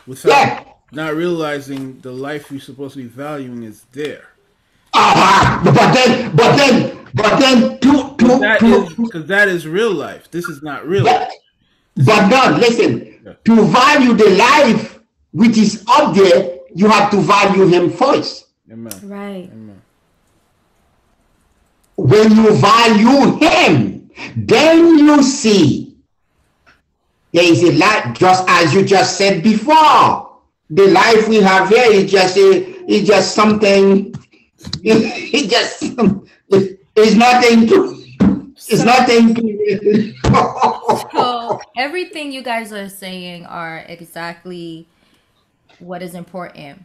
without Yeah. not realizing the life we're supposed to be valuing is there. Ah, but then, but then, but then, to to That to, is because that is real life. This is not real. life. But, but no, listen. To value the life which is up there, you have to value him first. Amen. Right. Amen. when you value him, then you see there is a life, just as you just said before. The life we have here is just a, is just something. It just it's nothing to. It's nothing to. So everything you guys are saying are exactly what is important.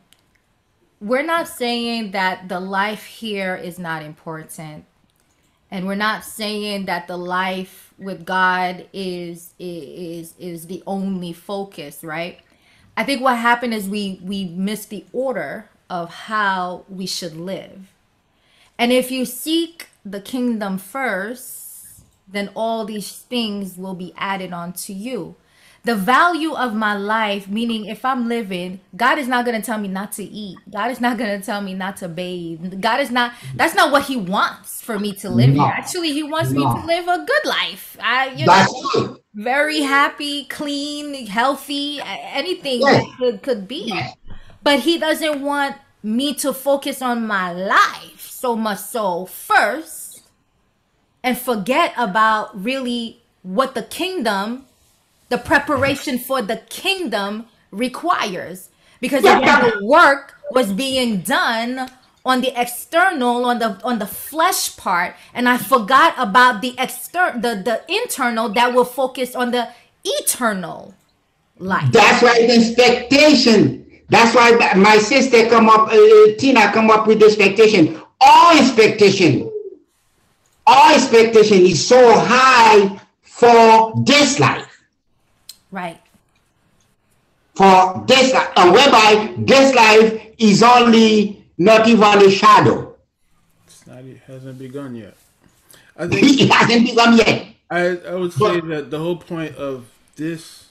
We're not saying that the life here is not important. And we're not saying that the life with God is is is the only focus, right? I think what happened is we we missed the order of how we should live. And if you seek the kingdom first, then all these things will be added on to you. The value of my life, meaning if I'm living, God is not going to tell me not to eat. God is not going to tell me not to bathe. God is not, that's not what He wants for me to live No. Actually, He wants me to live a good life. I, you That's know, it. very happy, clean, healthy, anything that could, could be. But he doesn't want me to focus on my life so much so first and forget about really what the kingdom, the preparation for the kingdom requires. Because again, the work was being done on the external, on the on the flesh part, and I forgot about the external, the the internal that will focus on the eternal life. That's why the expectation. That's why my sister come up, uh, Tina come up with expectation. All expectation, all expectation is so high for this life, Right. for this life, and whereby this life is only not even a shadow. It's not. It hasn't begun yet. I think It hasn't begun yet. I, I would say that the whole point of this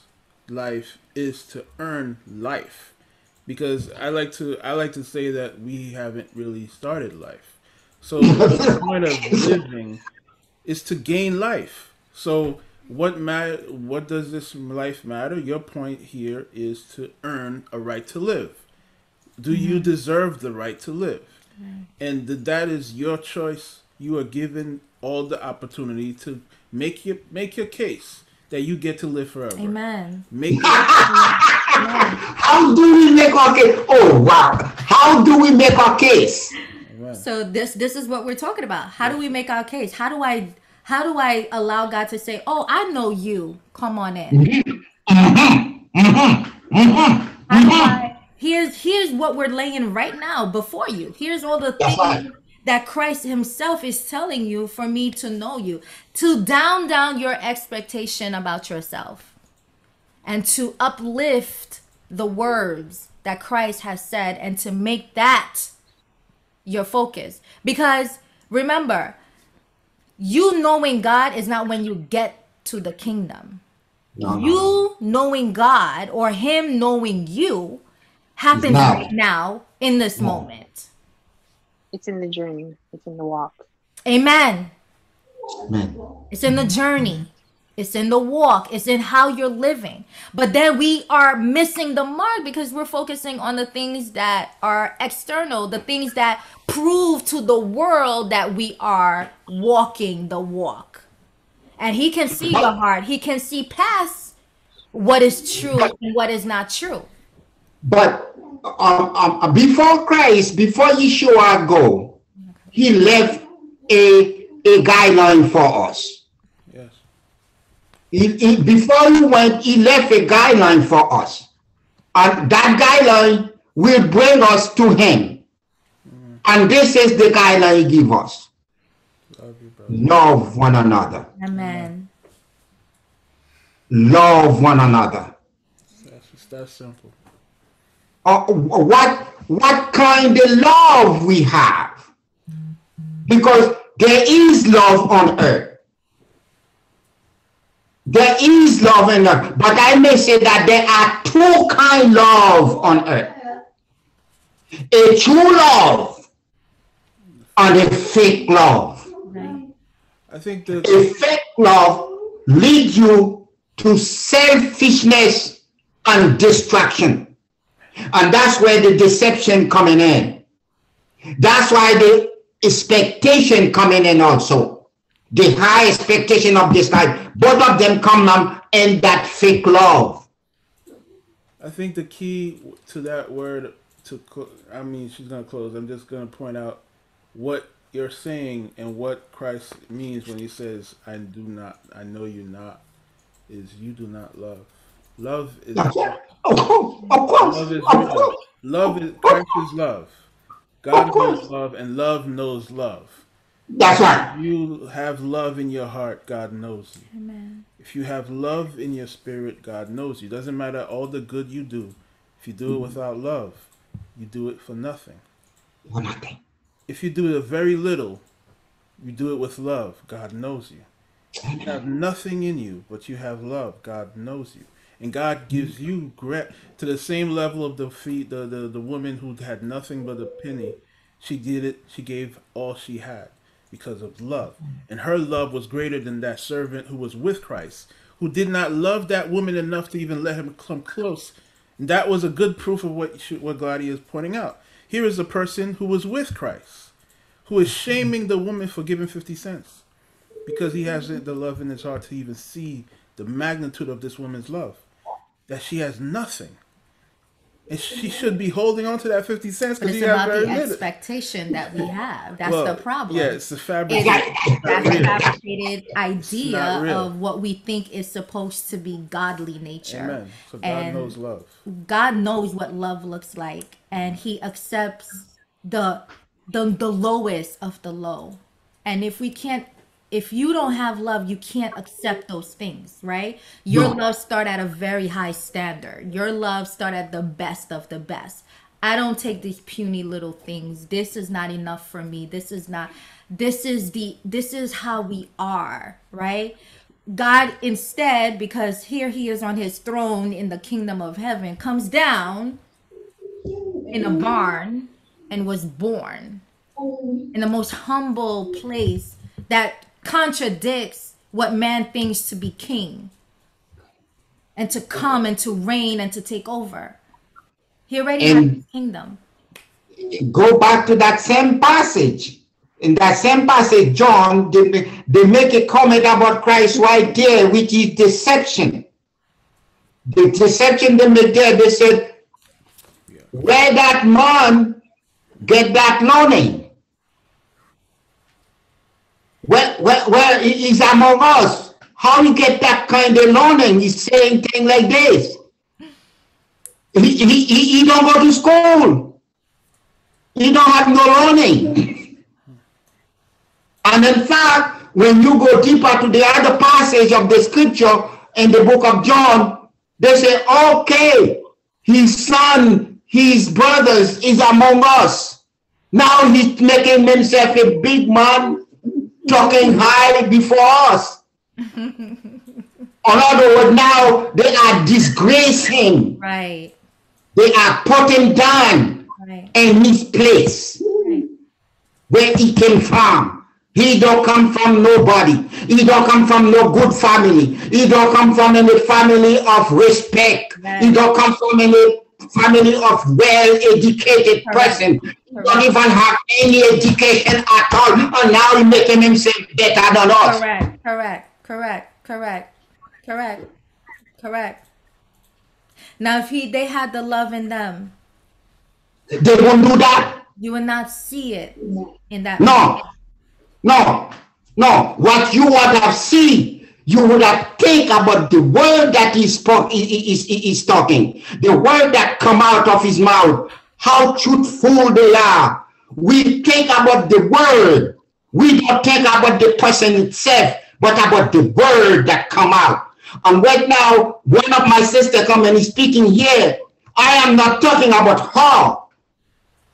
life is to earn life because I like to I like to say that we haven't really started life. So the point of living is to gain life. So what matter what does this life matter? Your point here is to earn a right to live. Do you mm-hmm. deserve the right to live? And th- that is your choice. You are given all the opportunity to make your make your case that you get to live forever. Amen. Make How do we make our case? Oh wow! How do we make our case? So this this is what we're talking about. How do we make our case? How do I how do I allow God to say, "Oh, I know you. Come on in." Mm-hmm. Mm-hmm. Mm-hmm. How do I- here's here's what we're laying right now before you. Here's all the That's things right. that Christ Himself is telling you for me to know you, to down down your expectation about yourself, and to uplift the words that Christ has said, and to make that your focus. Because remember, you knowing God is not when you get to the kingdom. No, no. You knowing God or Him knowing you happens now. right now in this moment. It's in the journey. It's in the walk. Amen. Man. It's in the journey. It's in the walk. It's in how you're living. But then we are missing the mark because we're focusing on the things that are external, the things that prove to the world that we are walking the walk. And he can see the heart. He can see past what is true and what is not true. But um, um, before Christ, before Yeshua go, he left a a guideline for us. Yes. He, he- before he went, he left a guideline for us. And that guideline will bring us to him. And this is the guideline he gave us. Love you. Love one another. Amen. Love one another. That's just that simple. uh, what what kind of love we have because there is love on earth there is love on earth but i may say that there are two kind love on earth a true love and a fake love I think that a fake love leads you to selfishness and distraction. And that's where the deception coming in. That's why the expectation coming in also. The high expectation of this life. Both of them come um, in that fake love. I think the key to that word to I mean she's gonna close. I'm just gonna point out what you're saying and what Christ means when he says, "I do not, I know you not," is you do not love. Love is Of course, of course, of course. love is course. Love is Christ is love. God knows love, and love knows love. That's right. If you have love in your heart, God knows you. Amen. If you have love in your spirit, God knows you. Doesn't matter all the good you do. If you do it mm-hmm. without love, you do it for nothing. For nothing. If you do it very little, you do it with love. God knows you. You have nothing in you, but you have love. God knows you. And God gives you gra- to the same level of the feet the, the, the woman who had nothing but a penny. She did it, she gave all she had because of love. And her love was greater than that servant who was with Christ, who did not love that woman enough to even let him come close. And that was a good proof of what she, what Gladia is pointing out. Here is a person who was with Christ, who is shaming the woman for giving 50 cents because he hasn't the love in his heart to even see the magnitude of this woman's love. That she has nothing. And she should be holding on to that 50 cents because it's about the expectation that we have. That's Well, the problem. Yeah, it's the fabric. It's that real. fabricated idea of what we think is supposed to be godly nature. Amen. So God And knows love. God knows what love looks like, and He accepts the the the lowest of the low. And if we can't, if you don't have love, you can't accept those things, right? Your No. love start at a very high standard. Your love start at the best of the best. I don't take these puny little things. This is not enough for me. This is not this is the this is how we are, right? God instead because here he is on his throne in the kingdom of heaven comes down in a barn and was born in the most humble place that contradicts what man thinks to be king and to come and to reign and to take over. He already And- has his kingdom. Go back to that same passage. In that same passage, John, they, they make a comment about Christ right there, which is deception. The deception they make there, they said, where that man get that learning? Where, where, where he among us? How you get that kind of learning? He's saying things like this. He, he, he don't go to school. He don't have no learning. and in fact, when you go deeper to the other passage of the scripture in the book of John, they say, okay, his son, his brothers is among us. Now he's making himself a big man, talking high before us. In other words, now they are disgracing, Right. they are putting down Right. in his place Right. where he came from. He don't come from nobody. He don't come from no good family. He don't come from any family of respect. He don't come from any family of well-educated person. He don't even have any education at all. And now he making himself better than us. Correct. Correct. Correct. Correct. Correct. Correct. Now, if he they had the love in them, They won't do that. you would not see it in that. No, no, no. What you would have seen, you would have think about the word that he spoke, he is talking, the word that come out of his mouth, how truthful they are. We think about the word. We don't think about the person itself, but about the word that come out. And right now, one of my sister come and is speaking here. I am not talking about her.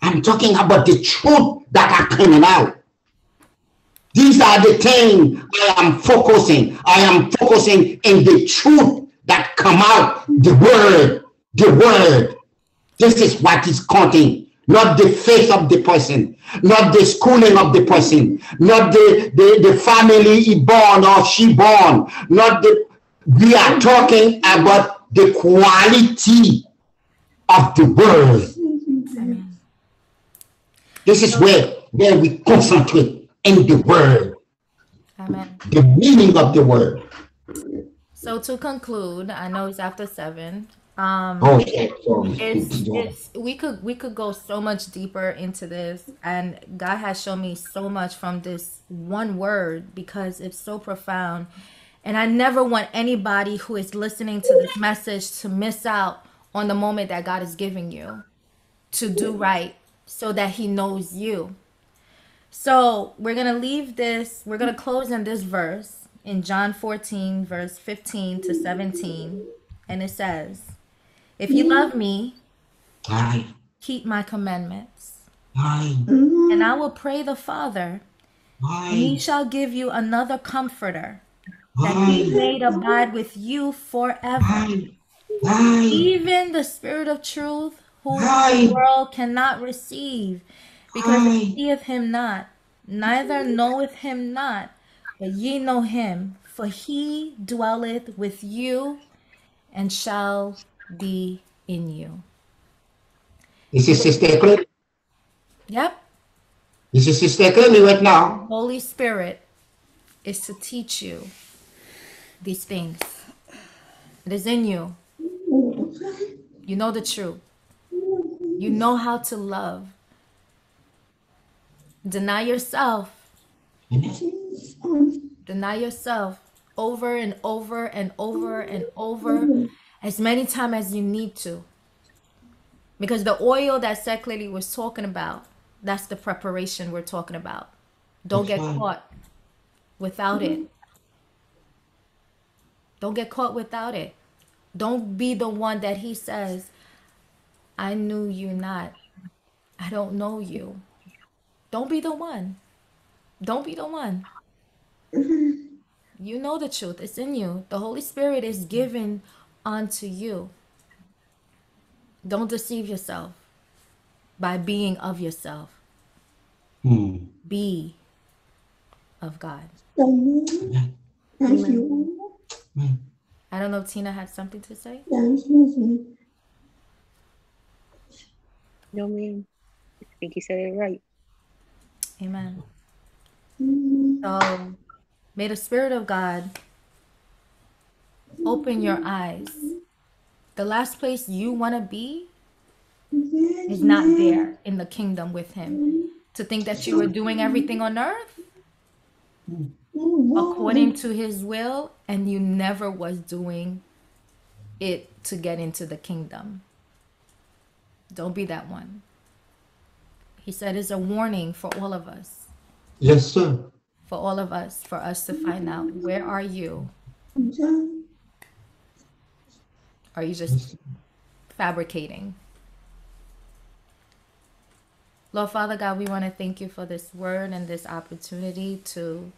I'm talking about the truth that are coming out. These are the things I am focusing. I am focusing in the truth that come out, the word, the word. This is what is counting, not the faith of the person, not the schooling of the person, not the, the, the family he born or she born, not the, we are talking about the quality of the word. This is where, where we concentrate in the word, Amen. the meaning of the word. So to conclude, I know it's after seven. Um, Okay, it's it's we could we could go so much deeper into this and god has shown me so much from this one word because it's so profound and i never want anybody who is listening to this message to miss out on the moment that god is giving you to do right so that he knows you so we're gonna leave this we're gonna close in this verse in john 14 verse 15 to 17 and it says if you love me keep my commandments. And I will pray the Father, and he shall give you another comforter, that he may abide with you forever. Even the Spirit of truth, whom the world cannot receive, because Aye. seeth him not, neither knoweth him not, but ye know him, for he dwelleth with you and shall be in you. This is Sister Clem. Yep. This is Sister Clem right now. Holy Spirit is to teach you these things. It is in you. You know the truth. You know how to love. Deny yourself. Deny yourself over and over and over and over as many times as you need to. Because the oil that Seth Lady was talking about, that's the preparation we're talking about. Don't That's get right. caught without it. Don't get caught without it. Don't be the one that he says, I knew you not. I don't know you. Don't be the one. Don't be the one. You know the truth. It's in you. The Holy Spirit is given unto you. Don't deceive yourself by being of yourself. Hmm. Be of God. Amen. Thank you. I don't know if Tina had something to say. You. No, ma'am. I think you said it right. Amen. Mm. So may the Spirit of God open your eyes. The last place you want to be is not there in the kingdom with Him. To think that you were doing everything on earth according to His will and you never was doing it to get into the kingdom. Don't be that one. He said it's a warning for all of us. Yes, sir. for all of us for us to find out where are you are you just fabricating lord father god we want to thank you for this word and this opportunity to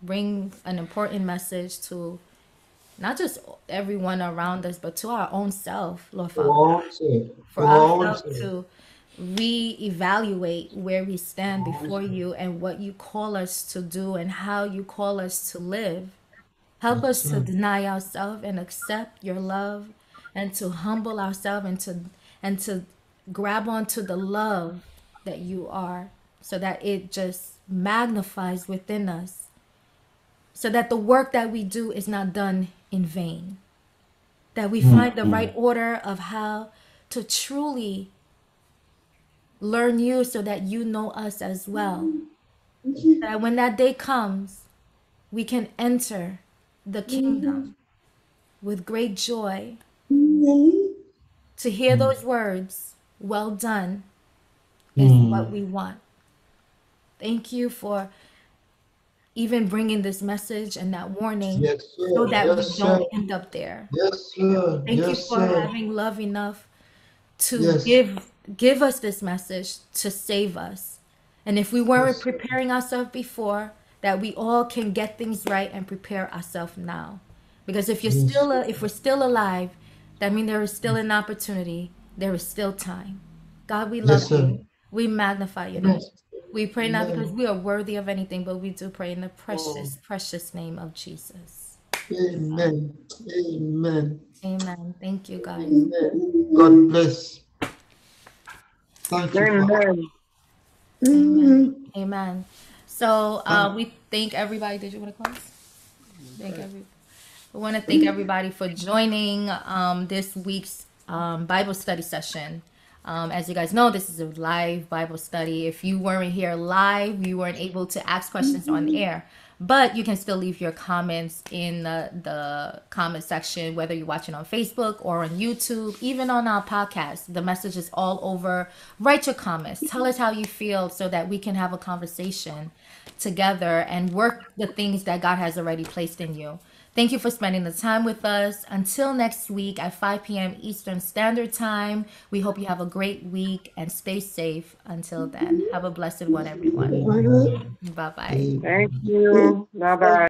bring an important message to not just everyone around us but to our own self lord father. for ourselves to re-evaluate where we stand before you and what you call us to do and how you call us to live. Help us to deny ourselves and accept your love and to humble ourselves and to and to grab onto the love that you are so that it just magnifies within us. So that the work that we do is not done in vain that we hmm, find the hmm. right order of how to truly learn you so that you know us as well. That when that day comes, we can enter the kingdom with great joy to hear those hmm. words, well done, is what we want. Thank you for even bringing this message and that warning Yes, so that yes, we sir. don't end up there. Yes, sir. Thank you for sir. having love enough to Yes. give give us this message to save us. And if we weren't Yes. preparing ourselves before, that we all can get things right and prepare ourselves now. Because if you're Yes. still if we're still alive, that means there is still an mm. opportunity. There is still time. God, we love Yes, you. We magnify your name. Yes. We pray not because we are worthy of anything, but we do pray in the precious, precious name of Jesus. Amen. Amen. Amen. Thank you, guys. Amen. God bless. Thank you. Father. Amen. Amen. So uh, we thank everybody. Did you want to close? Thank every. We want to thank everybody for joining um, this week's um, Bible study session. Um, as you guys know, this is a live Bible study. If you weren't here live, you weren't able to ask questions on air, but you can still leave your comments in the, the comment section, whether you're watching on Facebook or on YouTube, even on our podcast. The message is all over. Write your comments. Tell us how you feel so that we can have a conversation together and work the things that God has already placed in you. Thank you for spending the time with us. Until next week at 5 p.m. Eastern Standard Time, we hope you have a great week and stay safe until then. Have a blessed one, everyone. Bye bye. Thank you. Bye bye.